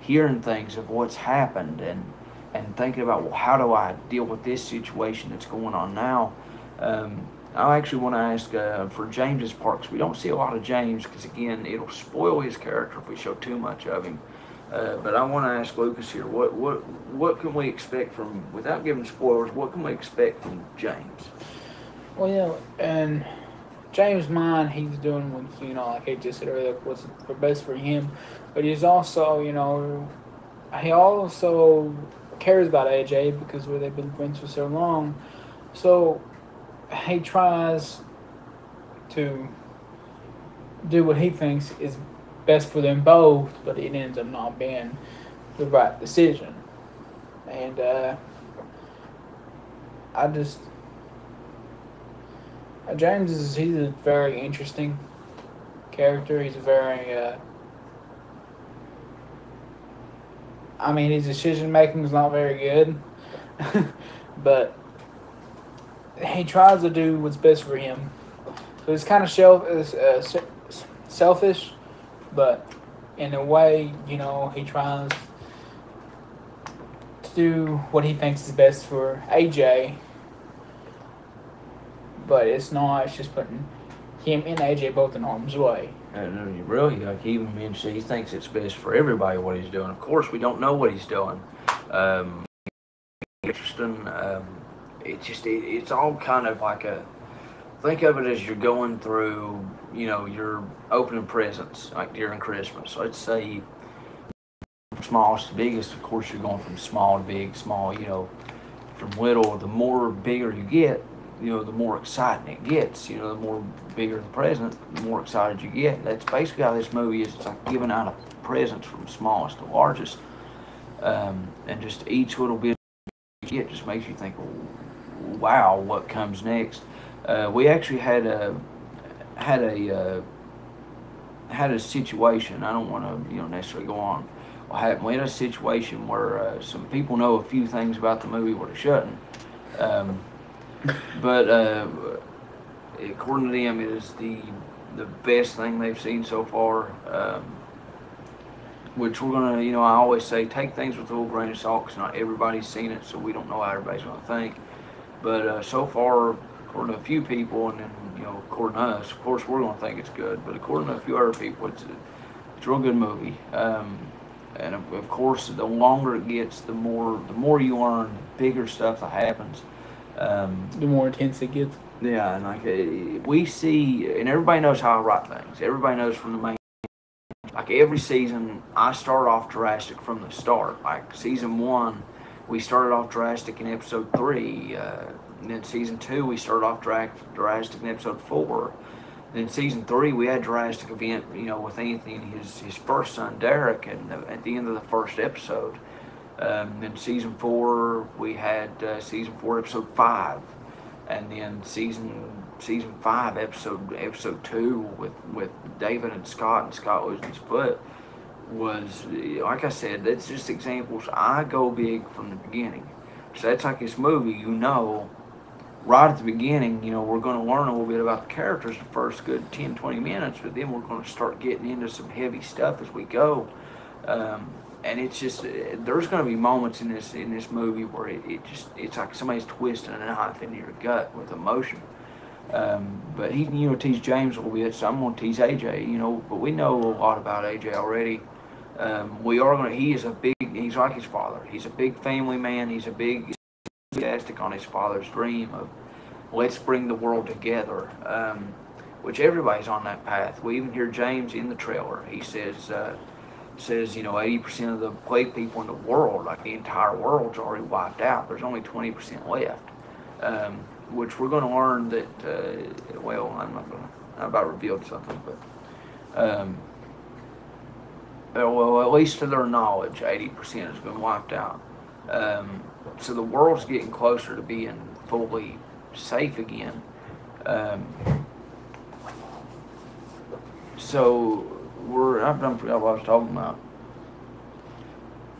hearing things of what's happened and and thinking about well how do I deal with this situation that's going on now. Um, I actually want to ask uh, for James's part because we don't see a lot of James because again it'll spoil his character if we show too much of him. Uh, but I want to ask Lucas here what what what can we expect from without giving spoilers what can we expect from James? Well, yeah, and James' mind, he's doing what's, you know, like I just said earlier, what's best for him. But he's also, you know, he also cares about AJ because where they've been friends for so long. So he tries to do what he thinks is best for them both, but it ends up not being the right decision. And uh, I just James is he's a very interesting character. He's a very, uh, I mean, his decision making is not very good, *laughs* but he tries to do what's best for him. So he's kind of shelf, uh, se- selfish, but in a way, you know, he tries to do what he thinks is best for AJ. But it's not. It's just putting him and AJ both in harm's way. And really, like he even mentioned, he thinks it's best for everybody what he's doing. Of course, we don't know what he's doing. Um, interesting. Um, it just it, it's all kind of like a think of it as you're going through, you know, you're opening presents like during Christmas. Let's say smallest to biggest. Of course, you're going from small to big, small. You know, from little. The more bigger you get, you know, the more exciting it gets. You know, the more bigger the present, the more excited you get. That's basically how this movie is. It's like giving out a presents from smallest to largest, um, and just each little bit you get just makes you think, wow, what comes next? Uh, we actually had a had a uh, had a situation. I don't want to you know necessarily go on. We had a situation where uh, some people know a few things about the movie where they shouldn't. Um, but uh, according to them, it is the the best thing they've seen so far. Um, which we're gonna, you know, I always say take things with a little grain of salt because not everybody's seen it, so we don't know how everybody's gonna think. But uh, so far, according to a few people, and then you know, according to us, of course, we're gonna think it's good. But according to a few other people, it's a, it's a real good movie. Um, and of, course, the longer it gets, the more the more you learn, the bigger stuff that happens. Um, The more intense it gets. yeah, and like uh, we see, and everybody knows how I write things. Everybody knows from the main. Like every season, I start off drastic from the start. Like season one, we started off drastic in episode three. Uh, and then season two, we started off Dra- Jurassic in episode four. Then season three, we had drastic event, you know, with Anthony and his his first son Derek, and the, at the end of the first episode. Um, then season four, we had uh, season four, episode five, and then season season five, episode episode two with with David and Scott and Scott losing his foot was like I said. That's just examples. I go big from the beginning, so that's like this movie. You know, right at the beginning, you know, we're going to learn a little bit about the characters the first good 10, 20 minutes, but then we're going to start getting into some heavy stuff as we go. Um, and it's just there's going to be moments in this in this movie where it, it just it's like somebody's twisting a knife into your gut with emotion. Um, but he, you know, teased James a little bit, so I'm going to tease AJ, you know. But we know a lot about AJ already. Um, we are going to. He is a big. He's like his father. He's a big family man. He's a big enthusiastic on his father's dream of let's bring the world together. Um, which everybody's on that path. We even hear James in the trailer. He says. Uh, says you know 80% of the plague people in the world, like the entire world's already wiped out. There's only 20% left, um, which we're going to learn that. Uh, well, I'm not going to. I'm about revealed something, but um, uh, well, at least to their knowledge, 80% has been wiped out. Um, so the world's getting closer to being fully safe again. Um, so we're I don't forgot what I was talking about.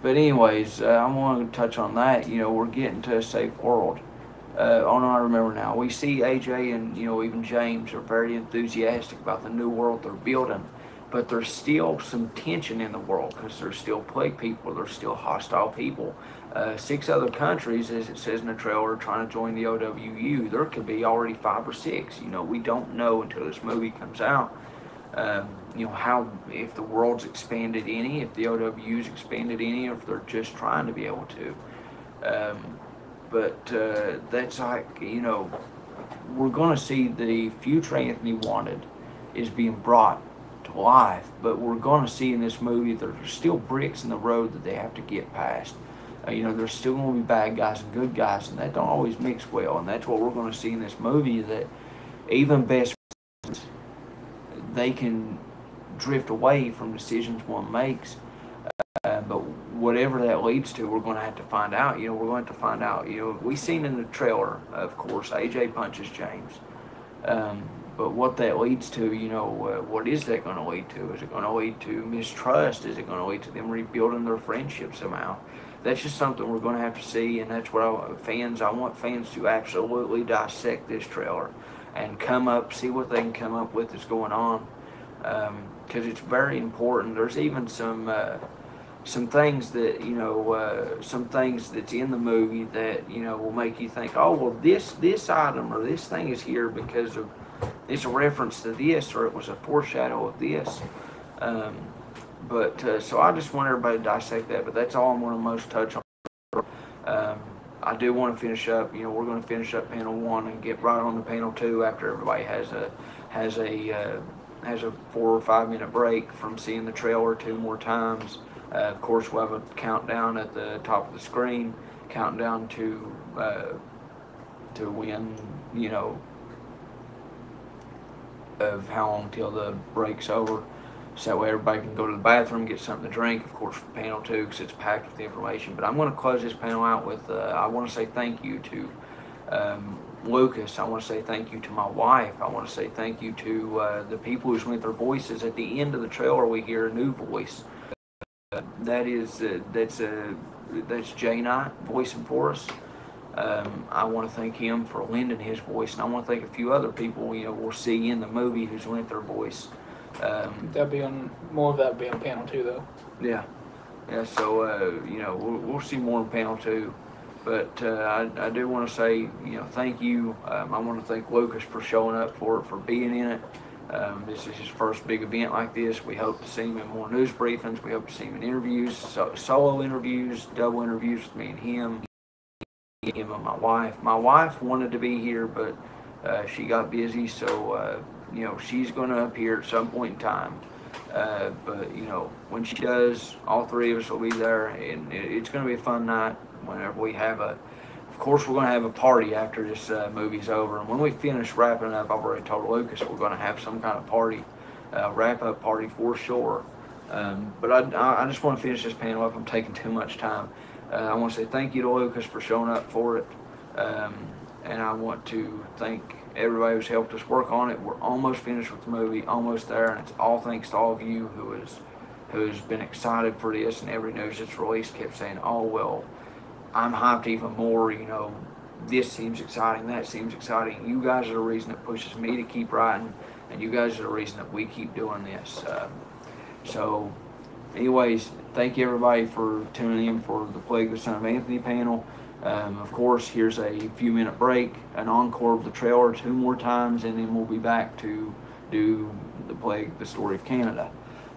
But anyways, uh, I want to touch on that. You know, we're getting to a safe world. Uh, oh no, I remember now. We see AJ and you know even James are very enthusiastic about the new world they're building, but there's still some tension in the world because there's still plague people, there's still hostile people. Uh, six other countries, as it says in the trailer, are trying to join the OWU. There could be already five or six. You know, we don't know until this movie comes out um, you know how if the world's expanded any, if the OWU's expanded any, or if they're just trying to be able to. Um, but uh, that's like you know we're going to see the future Anthony wanted is being brought to life, but we're going to see in this movie that there's still bricks in the road that they have to get past. Uh, you know, there's still going to be bad guys and good guys, and that don't always mix well. And that's what we're going to see in this movie that even best they can drift away from decisions one makes. Uh, but whatever that leads to, we're going to have to find out. You know, we're going to, to find out. You know, we seen in the trailer, of course, AJ punches James. Um, but what that leads to, you know, uh, what is that going to lead to? Is it going to lead to mistrust? Is it going to lead to them rebuilding their friendship somehow? That's just something we're going to have to see, and that's what I, fans. I want fans to absolutely dissect this trailer and come up, see what they can come up with that's going on, because it's very important. There's even some. Uh, some things that you know uh, some things that's in the movie that you know will make you think oh well this this item or this thing is here because of it's a reference to this or it was a foreshadow of this um, but uh, so I just want everybody to dissect that but that's all I'm going to most touch on um, I do want to finish up you know we're going to finish up panel one and get right on to panel two after everybody has a has a uh, has a four or five minute break from seeing the trailer two more times uh, of course, we'll have a countdown at the top of the screen, countdown to uh, to when you know of how long till the break's over. So that way everybody can go to the bathroom, get something to drink. Of course, panel two, because it's packed with information. But I'm going to close this panel out with uh, I want to say thank you to um, Lucas. I want to say thank you to my wife. I want to say thank you to uh, the people who's with their voices. At the end of the trailer, we hear a new voice that is uh, that's uh, that's Jay Knight voicing for us. Um, I want to thank him for lending his voice, and I want to thank a few other people you know we'll see in the movie who's lent their voice. Um, That'll be on more of that will be on panel two though. Yeah, yeah. So uh, you know we'll, we'll see more in panel two, but uh, I, I do want to say you know thank you. Um, I want to thank Lucas for showing up for for being in it. Um, this is his first big event like this. We hope to see him in more news briefings. We hope to see him in interviews, so, solo interviews, double interviews with me and him, him and my wife. My wife wanted to be here, but uh, she got busy, so uh, you know she's going to appear at some point in time. Uh, but you know when she does, all three of us will be there, and it, it's going to be a fun night whenever we have a of course, we're going to have a party after this uh, movie's over. And when we finish wrapping up, I've already told Lucas we're going to have some kind of party, uh, wrap up party for sure. Um, but I, I just want to finish this panel up. I'm taking too much time. Uh, I want to say thank you to Lucas for showing up for it. Um, and I want to thank everybody who's helped us work on it. We're almost finished with the movie, almost there. And it's all thanks to all of you who has, who has been excited for this. And every news that's released kept saying, oh, well, I'm hyped even more. You know, this seems exciting, that seems exciting. You guys are the reason that pushes me to keep writing, and you guys are the reason that we keep doing this. Uh, so, anyways, thank you everybody for tuning in for the Plague of the Son of Anthony panel. Um, of course, here's a few minute break, an encore of the trailer two more times, and then we'll be back to do the Plague, the story of Canada.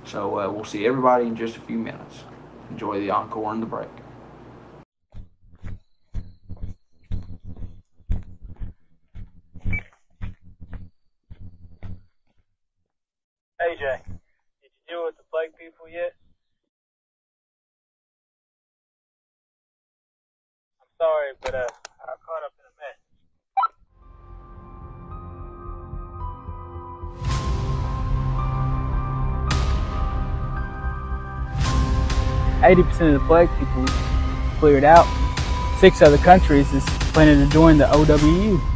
So uh, we'll see everybody in just a few minutes. Enjoy the encore and the break. AJ, did you deal with the plague people yet? I'm sorry, but uh, I caught up in a mess. Eighty percent of the plague people cleared out. Six other countries is planning to join the OWU.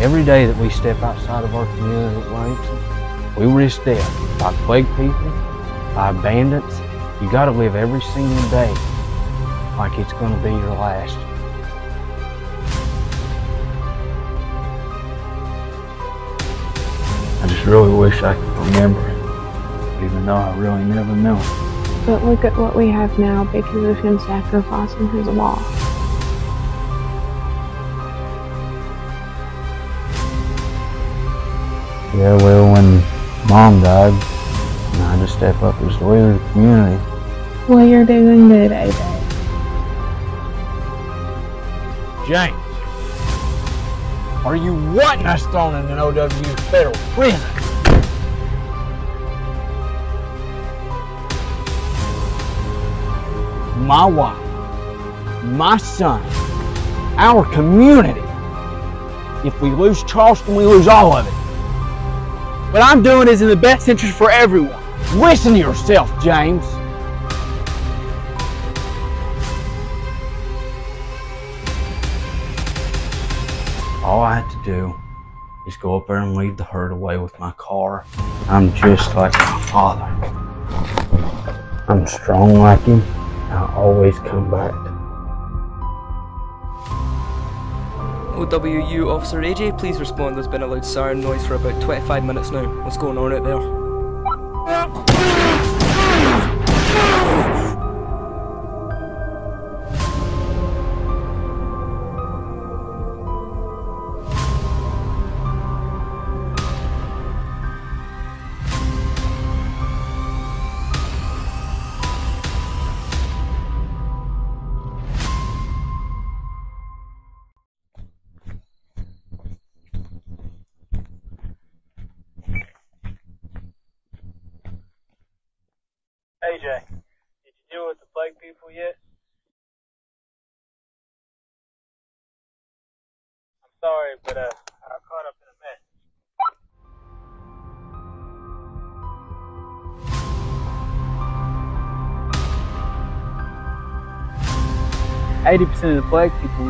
Every day that we step outside of our community at Williamson, we risk death by plague people, by bandits. You gotta live every single day like it's gonna be your last. I just really wish I could remember it, even though I really never know. But look at what we have now because of him sacrificing his law. Yeah, well, when mom died, I had to step up as the leader of the community. Well, you're doing good, AJ. James, are you wanting us thrown in an OW federal prison? My wife, my son, our community. If we lose Charleston, we lose all of it. What I'm doing is in the best interest for everyone. Listen to yourself, James. All I have to do is go up there and lead the herd away with my car. I'm just like my father. I'm strong like him. I always come back. OWU Officer AJ, please respond. There's been a loud siren noise for about 25 minutes now. What's going on out there? Sorry, but uh, I got caught up in a mess. Eighty percent of the plague people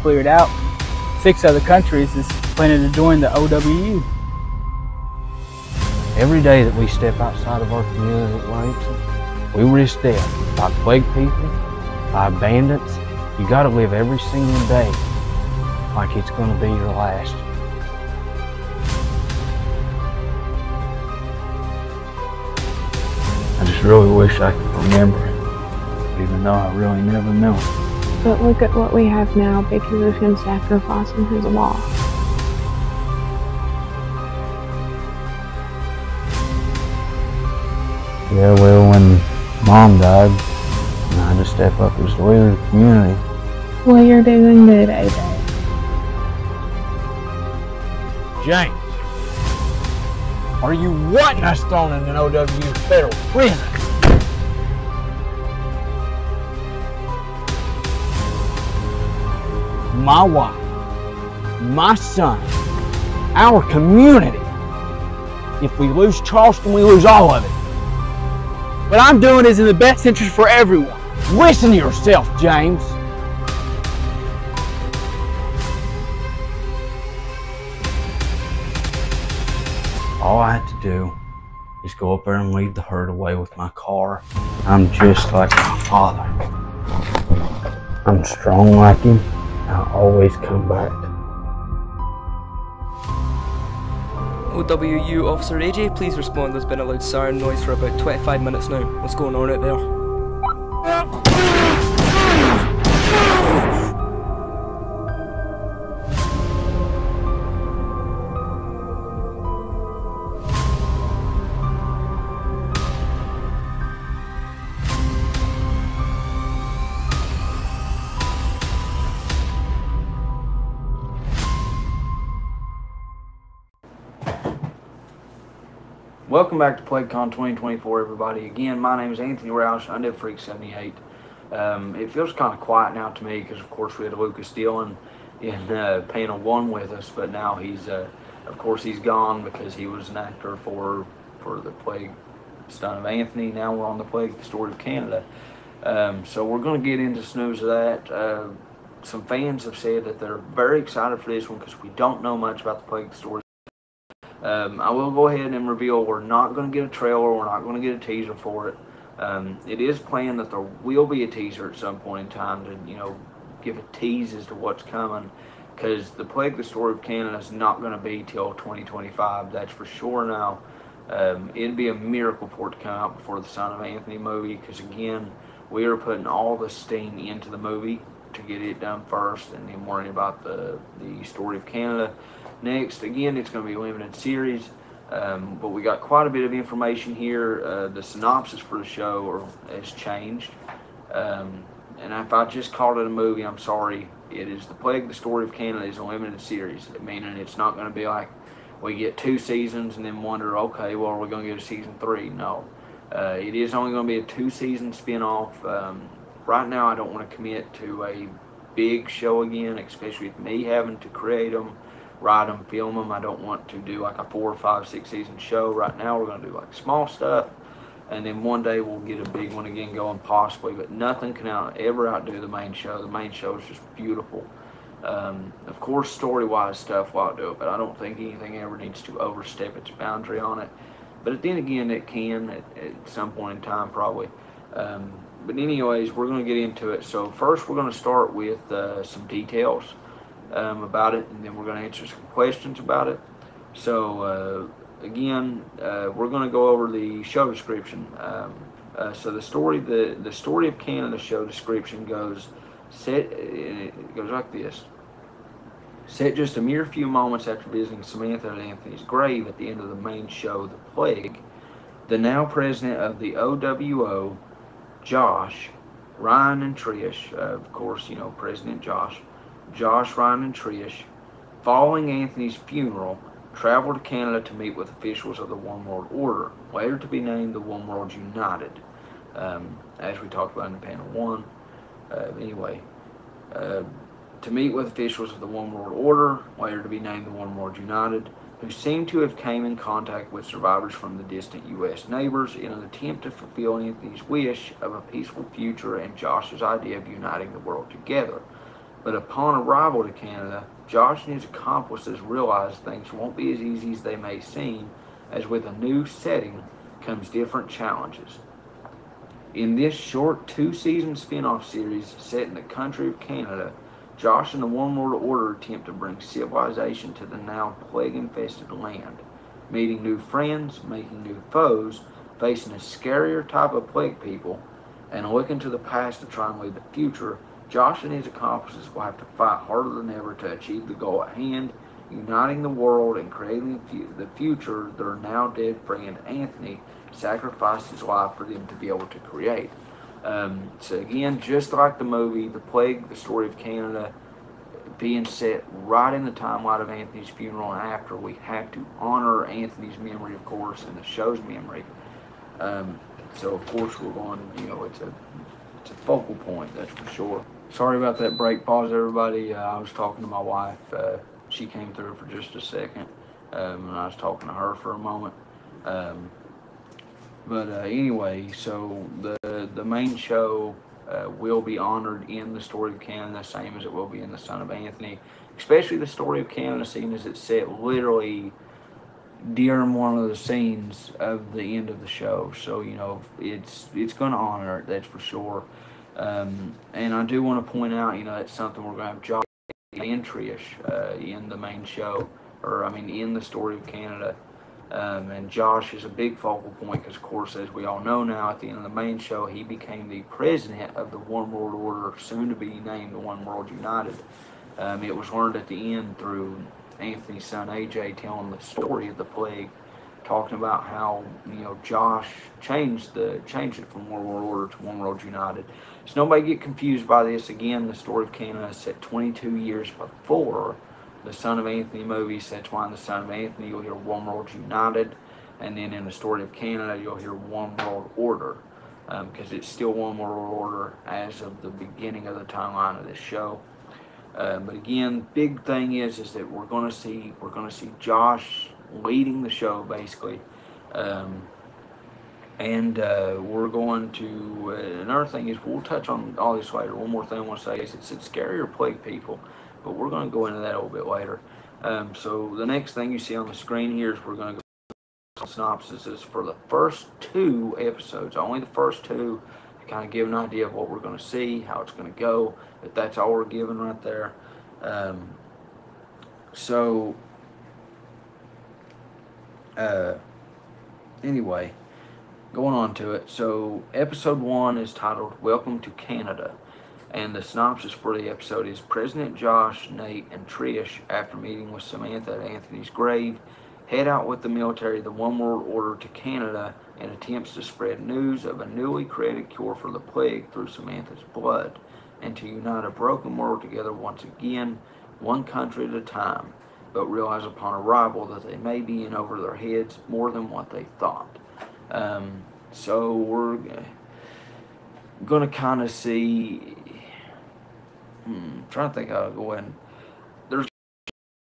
cleared out. Six other countries is planning to join the OWU. Every day that we step outside of our community at Williamson, we risk death by plague people, by bandits. You gotta live every single day like it's gonna be your last. I just really wish I could remember it, even though I really never knew it. But look at what we have now because of him sacrificing his law. Yeah, well, when mom died, I had to step up as the leader of the community, Well, you're doing good, AJ. James, are you wanting us thrown in an OWU federal prison? My wife, my son, our community. If we lose Charleston, we lose all of it. What I'm doing is in the best interest for everyone. Listen to yourself, James. Do is go up there and lead the herd away with my car. I'm just like my father. I'm strong like him. I always come back. OWU Officer AJ, please respond. There's been a loud siren noise for about 25 minutes now. What's going on out there? Welcome back to PlagueCon 2024, everybody. Again, my name is Anthony Roush, Undead Freak 78. Um, it feels kind of quiet now to me because, of course, we had Lucas Dillon in uh, panel one with us, but now he's, uh, of course, he's gone because he was an actor for for the Plague Son of Anthony. Now we're on the Plague the Story of Canada. Um, so we're going to get into snooze of that. Uh, some fans have said that they're very excited for this one because we don't know much about the Plague Story. Um, I will go ahead and reveal we're not going to get a trailer, we're not going to get a teaser for it. Um, it is planned that there will be a teaser at some point in time to, you know, give a tease as to what's coming. Because the Plague, the Story of Canada is not going to be till 2025. That's for sure now. Um, it'd be a miracle for it to come out before the Son of Anthony movie. Because again, we are putting all the steam into the movie to get it done first, and then worrying about the the Story of Canada next. Again, it's going to be a limited series. Um, but we got quite a bit of information here. Uh, the synopsis for the show has changed. Um, and if I just called it a movie, I'm sorry. It is The Plague, the Story of Canada is a limited series, meaning it's not going to be like we get two seasons and then wonder, okay, well, are we going to get a season three? No. Uh, it is only going to be a two season spin off. Um, right now, I don't want to commit to a big show again, especially with me having to create them write them, film them. I don't want to do like a four or five, six season show. Right now, we're going to do like small stuff, and then one day we'll get a big one again going, possibly. But nothing can out, ever outdo the main show. The main show is just beautiful. Um, of course, story-wise stuff will do it, but I don't think anything ever needs to overstep its boundary on it. But then again, it can at, at some point in time, probably. Um, but anyways, we're going to get into it. So first, we're going to start with uh, some details um, about it, and then we're going to answer some questions about it. So uh, again, uh, we're going to go over the show description. Um, uh, so the story, the the story of Canada show description goes set. It goes like this. Set just a mere few moments after visiting Samantha at Anthony's grave at the end of the main show, The Plague, the now president of the OWO, Josh, Ryan, and Trish, of course, you know, President Josh, Josh, Ryan, and Trish, following Anthony's funeral, traveled to Canada to meet with officials of the One World Order, later to be named the One World United, um, as we talked about in the panel one. Uh, anyway, uh, to meet with officials of the One World Order, later to be named the One World United, who seem to have came in contact with survivors from the distant U.S. neighbors in an attempt to fulfill Anthony's wish of a peaceful future and Josh's idea of uniting the world together. But upon arrival to Canada, Josh and his accomplices realize things won't be as easy as they may seem, as with a new setting comes different challenges. In this short two season spin off series set in the country of Canada, Josh and the One World Order attempt to bring civilization to the now plague infested land, meeting new friends, making new foes, facing a scarier type of plague people, and looking to the past to try and lead the future. Josh and his accomplices will have to fight harder than ever to achieve the goal at hand, uniting the world and creating the future their now dead friend Anthony sacrificed his life for them to be able to create. Um, so again, just like the movie, The Plague, the story of Canada, being set right in the timeline of Anthony's funeral and after, we have to honor Anthony's memory, of course, and the show's memory. Um, so of course we're going, you know, it's a it's a focal point, that's for sure. Sorry about that break pause, everybody. Uh, I was talking to my wife. Uh, she came through for just a second, um, and I was talking to her for a moment. Um, but uh, anyway, so the the main show uh, will be honored in the story of Canada, same as it will be in the Son of Anthony. Especially the story of Canada, seeing as it's set literally during one of the scenes of the end of the show. So you know, it's it's going to honor it, that's for sure. Um, and I do want to point out, you know, that's something we're going to have Josh and uh, in the main show, or I mean, in the story of Canada. Um, and Josh is a big focal point because, of course, as we all know now, at the end of the main show, he became the president of the One World Order, soon to be named One World United. Um, it was learned at the end through Anthony's son AJ telling the story of the plague, talking about how you know Josh changed the changed it from One World Order to One World United. So nobody get confused by this. Again, the story of Canada is set 22 years before the Son of Anthony movie. So that's why in the Son of Anthony you'll hear One World United, and then in the story of Canada you'll hear One World Order, because um, it's still One World Order as of the beginning of the timeline of this show. Uh, but again, big thing is is that we're going to see we're to see Josh leading the show basically, um, and uh, we're going to uh, another thing is we'll touch on all this later. One more thing I want to say is it's, it's scarier plague people but we're going to go into that a little bit later. Um, so the next thing you see on the screen here is we're going to go synopsis is for the first two episodes, only the first two, to kind of give an idea of what we're going to see, how it's going to go. But that's all we're given right there. Um, so uh, anyway, going on to it. So episode one is titled "Welcome to Canada." And the synopsis for the episode is President Josh, Nate, and Trish, after meeting with Samantha at Anthony's grave, head out with the military, the One World Order, to Canada and attempts to spread news of a newly created cure for the plague through Samantha's blood and to unite a broken world together once again, one country at a time, but realize upon arrival that they may be in over their heads more than what they thought. Um, so we're going to kind of see hmm, trying to think how to go in. There's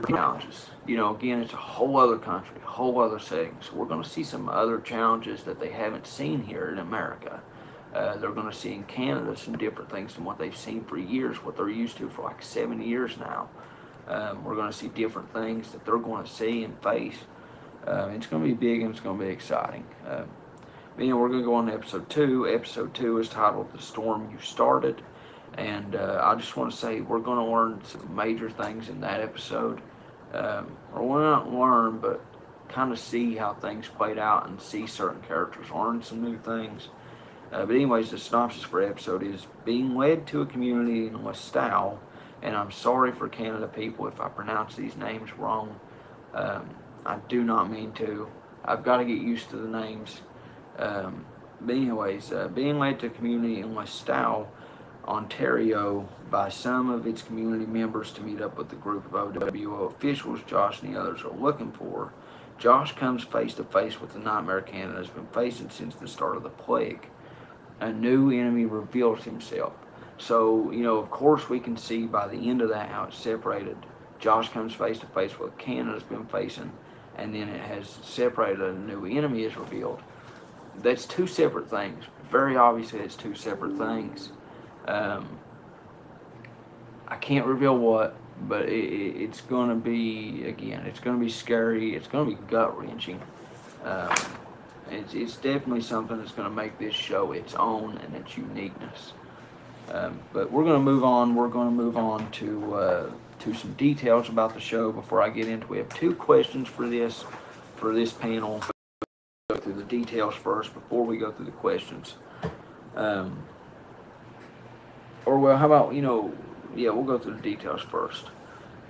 challenges. You know, again, it's a whole other country, a whole other setting. So we're going to see some other challenges that they haven't seen here in America. Uh, they're going to see in Canada some different things than what they've seen for years, what they're used to for like seven years now. Um, we're going to see different things that they're going to see and face. Um, it's going to be big and it's going to be exciting. Um, you we're going to go on to episode two. Episode two is titled "The Storm You Started," and uh, I just want to say we're going to learn some major things in that episode. Um, or we're not learn, but kind of see how things played out and see certain characters learn some new things. Uh, but anyways, the synopsis for episode is being led to a community in Lestau, and I'm sorry for Canada people if I pronounce these names wrong. Um, I do not mean to. I've got to get used to the names. Um, but anyways, uh, being led to community in Lestau, Ontario, by some of its community members to meet up with the group of OWO officials Josh and the others are looking for. Josh comes face to face with the nightmare Canada has been facing since the start of the plague. A new enemy reveals himself. So, you know, of course, we can see by the end of that how it's separated. Josh comes face to face with Canada's been facing, and then it has separated. A new enemy is revealed. That's two separate things. Very obviously, it's two separate things. Um, I can't reveal what, but it, it, it's going to be again. It's going to be scary. It's going to be gut wrenching. Um, it's, it's definitely something that's going to make this show its own and its uniqueness. Um, but we're going to move on. We're going to move on to uh, to some details about the show before I get into. We have two questions for this for this panel. Go through the details first before we go through the questions. Um, or well, how about you know? Yeah, we'll go through the details first.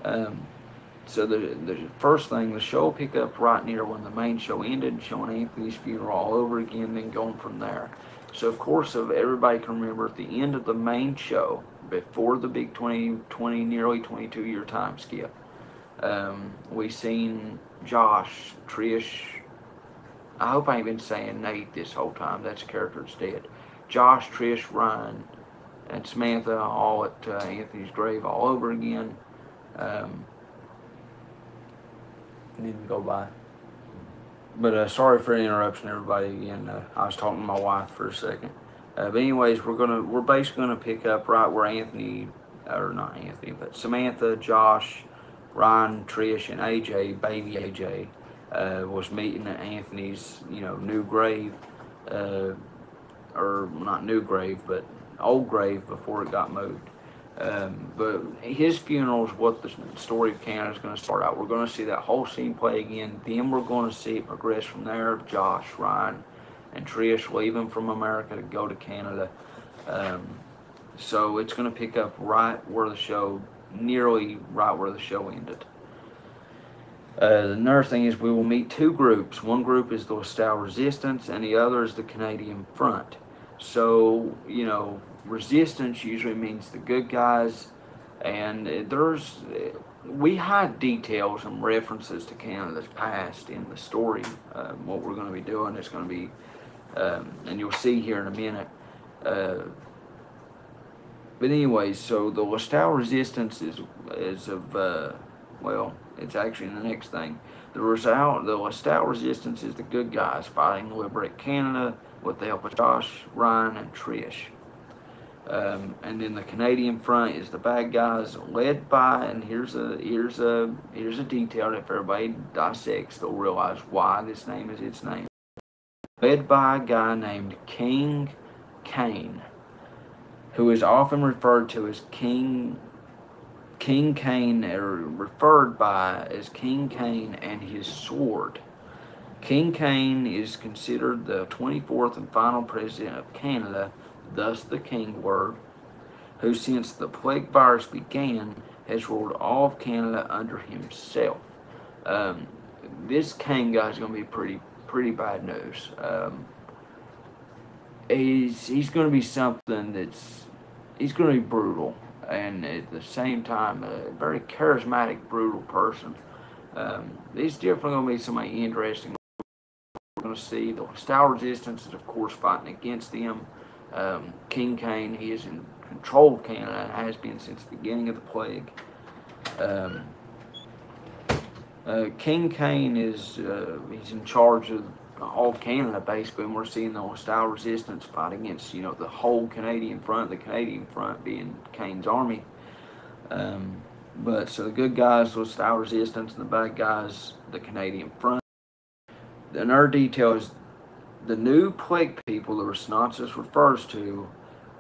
Um, so the the first thing, the show will pick up right near when the main show ended, showing Anthony's funeral all over again, then going from there. So of course, if everybody can remember, at the end of the main show, before the big 20, 20 nearly 22 year time skip, um, we seen Josh, Trish. I hope I ain't been saying Nate this whole time. That's a character that's dead. Josh, Trish, Ryan, and Samantha all at uh, Anthony's grave all over again. Um, didn't go by. But uh, sorry for the interruption, everybody. Again, uh, I was talking to my wife for a second. Uh, but anyways, we're gonna we're basically gonna pick up right where Anthony, or not Anthony, but Samantha, Josh, Ryan, Trish, and AJ, baby AJ, uh, was meeting at Anthony's, you know, new grave, uh, or not new grave, but old grave before it got moved. Um, but his funeral is what the story of Canada is going to start out. We're going to see that whole scene play again. Then we're going to see it progress from there. Josh, Ryan, and Trish leaving from America to go to Canada. Um, so it's going to pick up right where the show, nearly right where the show ended. Uh, another thing is we will meet two groups. One group is the Lestau Resistance, and the other is the Canadian Front. So, you know, resistance usually means the good guys, and there's we hide details and references to Canada's past in the story. Uh, what we're going to be doing is going to be, um, and you'll see here in a minute. Uh, but anyways, so the Lestau resistance is is of uh, well, it's actually the next thing. The result, the Lestau resistance is the good guys fighting liberate Canada with the help of Josh, Ryan, and Trish. Um, and then the Canadian front is the bad guys, led by, and here's a here's a here's a detail that if everybody dissects, they'll realize why this name is its name. Led by a guy named King Kane, who is often referred to as King King Kane, or referred by as King Kane and his sword. King Kane is considered the 24th and final president of Canada thus the king word, who since the plague virus began has ruled all of Canada under himself. Um, this king guy is going to be pretty pretty bad news. Um, he's he's going to be something that's he's going to be brutal and at the same time a very charismatic brutal person. Um, he's definitely going to be somebody interesting. We're going to see the Lestau Resistance is of course fighting against them um, King Kane. He is in control of Canada has been since the beginning of the plague. Um, uh, King Kane is uh, he's in charge of all of Canada basically, and we're seeing the hostile resistance fight against you know the whole Canadian front, the Canadian front being Kane's army. Um, but so the good guys hostile resistance, and the bad guys the Canadian front. Another detail is the new plague people the Resonances refers to.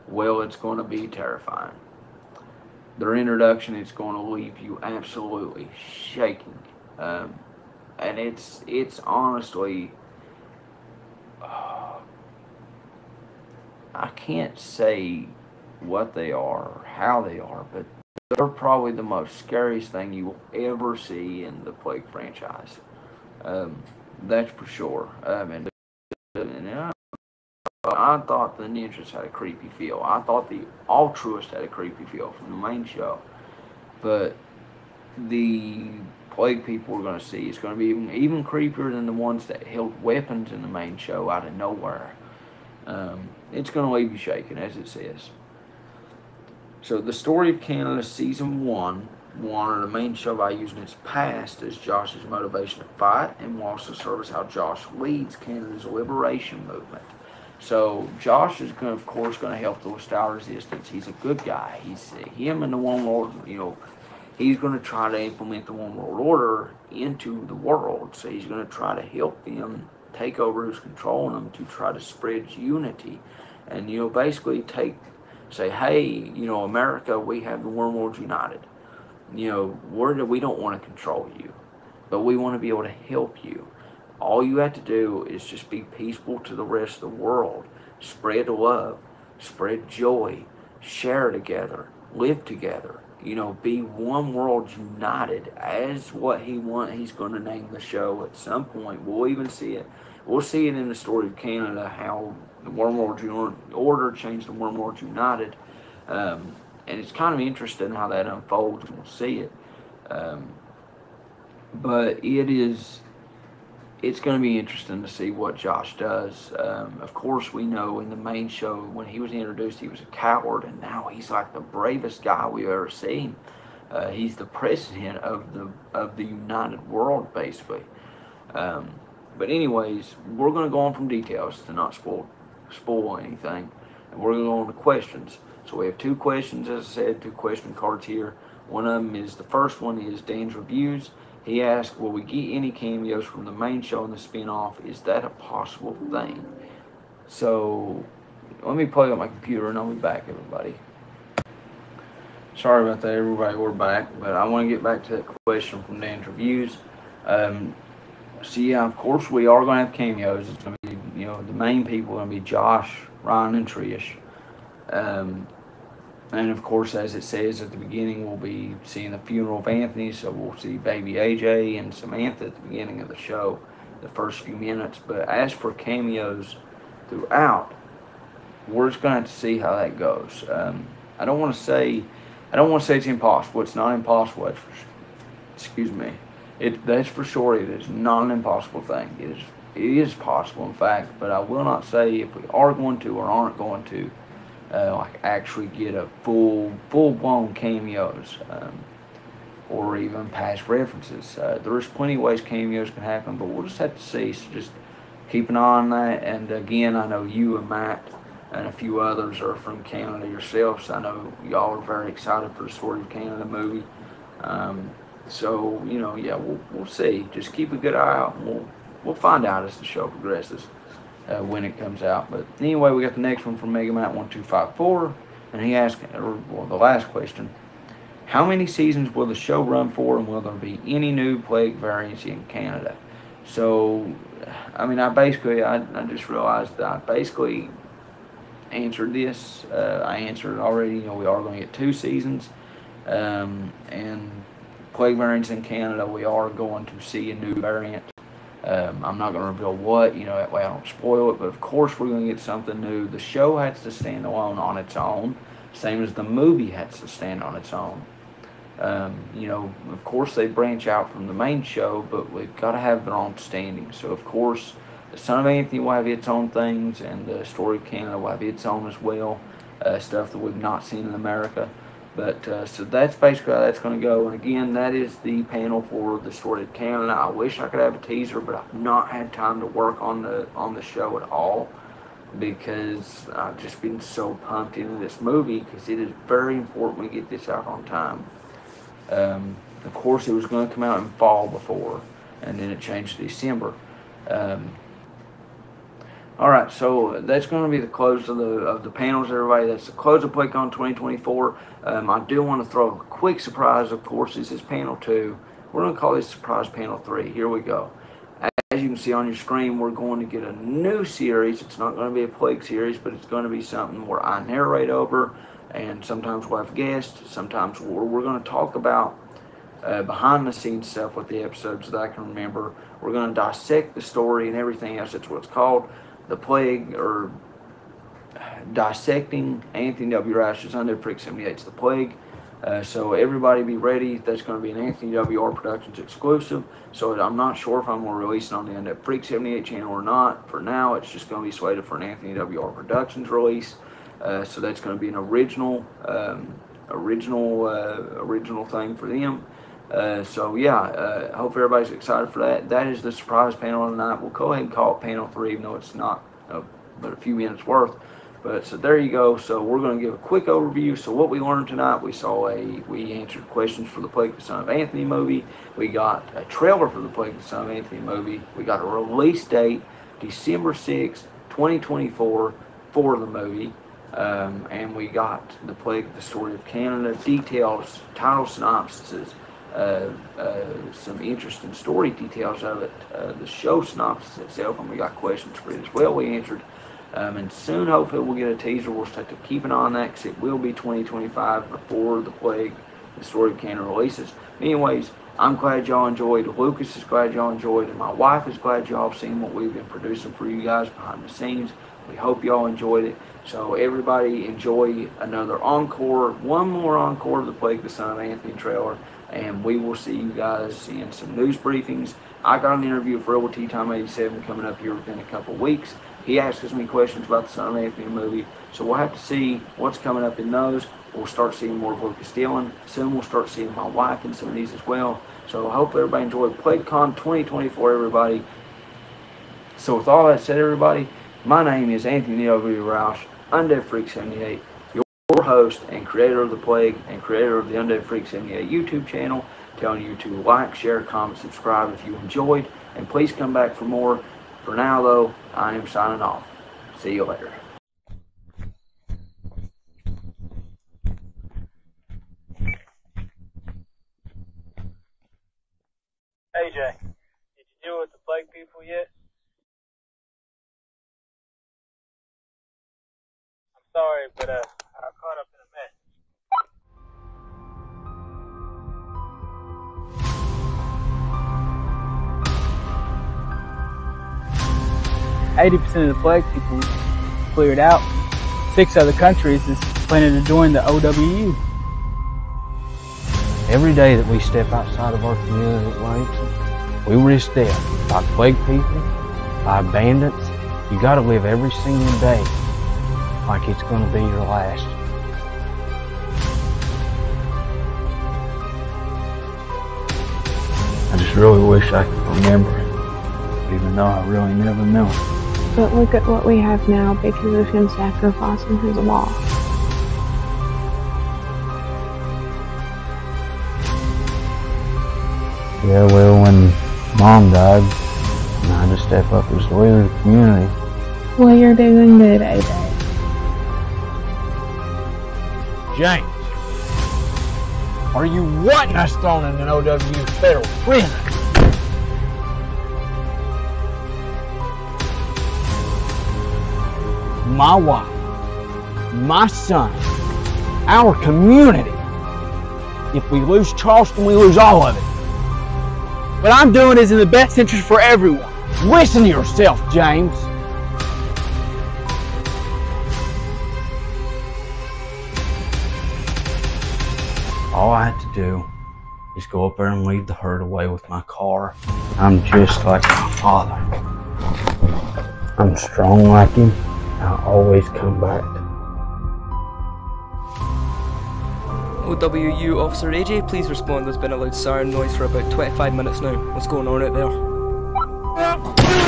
Well, it's going to be terrifying. Their introduction is going to leave you absolutely shaking, um, and it's it's honestly I can't say what they are or how they are, but they're probably the most scariest thing you will ever see in the Plague franchise. Um, that's for sure. Um, and, and I, I thought the Ninjas had a creepy feel. I thought the Altruist had a creepy feel from the main show. But the Plague people we're going to see is going to be even, even creepier than the ones that held weapons in the main show out of nowhere. Um, it's going to leave you shaking, as it says. So, the story of Canada, season one, will honor the main show by using its past as Josh's motivation to fight, and will also serve as how Josh leads Canada's liberation movement. So, Josh is, going, of course, going to help the hostile resistance. He's a good guy. He's him and the one world, you know, he's going to try to implement the one world order into the world. So, he's going to try to help them take over who's controlling them to try to spread unity. And you know basically take say hey you know america we have the one world united. You know we're, we don't want to control you but we want to be able to help you. All you have to do is just be peaceful to the rest of the world. Spread love spread joy share together live together you know be one world united as what he want he's going to name the show at some point we'll even see it we'll see it in the story of Canada how the one World Order changed the World War United, um, and it's kind of interesting how that unfolds. We'll see it, um, but it is. It's going to be interesting to see what Josh does. Um, of course, we know in the main show when he was introduced, he was a coward, and now he's like the bravest guy we've ever seen. Uh, he's the president of the of the United World, basically. Um, but anyways, we're going to go on from details to not spoil spoil anything, and we're going to go on to questions. So we have two questions, as I said, two question cards here. One of them is the first one is Dan's reviews. He asked, "Will we get any cameos from the main show and the spin-off? Is that a possible thing?" So let me plug up my computer and I'll be back, everybody. Sorry about that, everybody. We're back, but I want to get back to that question from Dan's reviews. Um, yeah, of course we are going to have cameos. It's going to be, you know, the main people are going to be Josh, Ryan, and Trish. Um, and of course, as it says at the beginning, we'll be seeing the funeral of Anthony. So we'll see baby AJ and Samantha at the beginning of the show, the first few minutes. But as for cameos throughout, we're just going to have to see how that goes. Um, I don't want to say, I don't want to say it's impossible. It's not impossible. excuse me. It that's for sure. It is not an impossible thing. It is it is possible, in fact. But I will not say if we are going to or aren't going to, uh, like actually get a full full blown cameos. Um, or even past references. Uh, there's plenty of ways cameos can happen, but we'll just have to see. So just keep an eye on that. And again, I know you and Matt and a few others are from Canada yourselves. I know y'all are very excited for the Story of Canada movie. Um, so you know, yeah, we'll we'll see. Just keep a good eye out, we'll we'll find out as the show progresses uh, when it comes out. But anyway, we got the next one from Mega Man one two five four, and he asked, or well, the last question. How many seasons will the show run for, and will there be any new plague variants in Canada? So, I mean, I basically, I, I just realized that I basically answered this. Uh, I answered already. You know, we are going to get two seasons, um, and plague variants in Canada, we are going to see a new variant. Um, I'm not going to reveal what, you know, that way I don't spoil it, but of course we're going to get something new. The show has to stand alone on its own, same as the movie has to stand on its own. Um, you know, of course they branch out from the main show, but we've got to have their own standing. So, of course, the Son of Anthony will have its own things, and the Story of Canada will have its own as well, uh, stuff that we've not seen in America. But uh, so that's basically how that's going to go. And again, that is the panel for the of Canada. I wish I could have a teaser, but I've not had time to work on the on the show at all because I've just been so pumped into this movie because it is very important we get this out on time. Um, of course, it was going to come out in fall before, and then it changed to December. Um, all right, so that's going to be the close of the of the panels, everybody. That's the close of PlagueCon 2024. Um, I do want to throw a quick surprise. Of course, this is panel two. We're going to call this surprise panel three. Here we go. As you can see on your screen, we're going to get a new series. It's not going to be a plague series, but it's going to be something where I narrate over, and sometimes we'll have guests. Sometimes we're, we're going to talk about uh, behind the scenes stuff with the episodes that I can remember. We're going to dissect the story and everything else. That's what it's called the plague or dissecting Anthony W. Roush's Undead Freak 78's The Plague. Uh, so everybody be ready. That's going to be an Anthony W.R. Productions exclusive. So I'm not sure if I'm going to release it on the Undead Freak 78 channel or not. For now, it's just going to be slated for an Anthony W.R. Productions release. Uh, so that's going to be an original, um, original, uh, original thing for them. Uh, so yeah, uh, hope everybody's excited for that. That is the surprise panel tonight. We'll go ahead and call it panel three, even though it's not but a few minutes worth. But so there you go. So we're going to give a quick overview. So what we learned tonight, we saw a we answered questions for the Plague the Son of Anthony movie. We got a trailer for the Plague the Son of Anthony movie. We got a release date, December sixth, 2024, for the movie. Um, and we got the Plague, of the story of Canada, details, title synopsises uh, uh, some interesting story details of it, uh, the show synopsis itself, and we got questions for it as well. We answered. Um, and soon, hopefully, we'll get a teaser. We'll start to keep an eye on that because it will be 2025 before the Plague, the story of Canada releases. Anyways, I'm glad y'all enjoyed. Lucas is glad y'all enjoyed, and my wife is glad y'all have seen what we've been producing for you guys behind the scenes. We hope y'all enjoyed it. So everybody enjoy another encore, one more encore of the Plague the Son Anthony trailer and we will see you guys in some news briefings. I got an interview for Rebel Tea Time 87 coming up here within a couple weeks. He asks me questions about the Son of Anthony movie, so we'll have to see what's coming up in those. We'll start seeing more of Lucas Dillon. Soon we'll start seeing my wife in some of these as well. So hopefully everybody enjoyed PlagueCon 2024, everybody. So with all that said, everybody, my name is Anthony W. Roush, Undead Freak 78 your host and creator of The Plague and creator of the Undead Freak 78 YouTube channel, telling you to like, share, comment, subscribe if you enjoyed, and please come back for more. For now, though, I am signing off. See you later. AJ, did you deal with the plague people yet? I'm sorry, but uh, 80% of the plague people cleared out. Six other countries is planning to join the OWU. Every day that we step outside of our community ranks, we risk death by plague people, by bandits. You gotta live every single day like it's gonna be your last. I just really wish I could remember it, even though I really never knew. But look at what we have now because of him sacrificing his law. Yeah, well, when mom died, I had to step up as the leader of the community, Well, you're doing good, AJ. James, are you wanting us thrown in an OW federal prison? My wife, my son, our community. If we lose Charleston, we lose all of it. What I'm doing is in the best interest for everyone. Listen to yourself, James. All I have to do is go up there and lead the herd away with my car. I'm just like my father. I'm strong like him. I always come back. OWU Officer AJ, please respond. There's been a loud siren noise for about 25 minutes now. What's going on out there?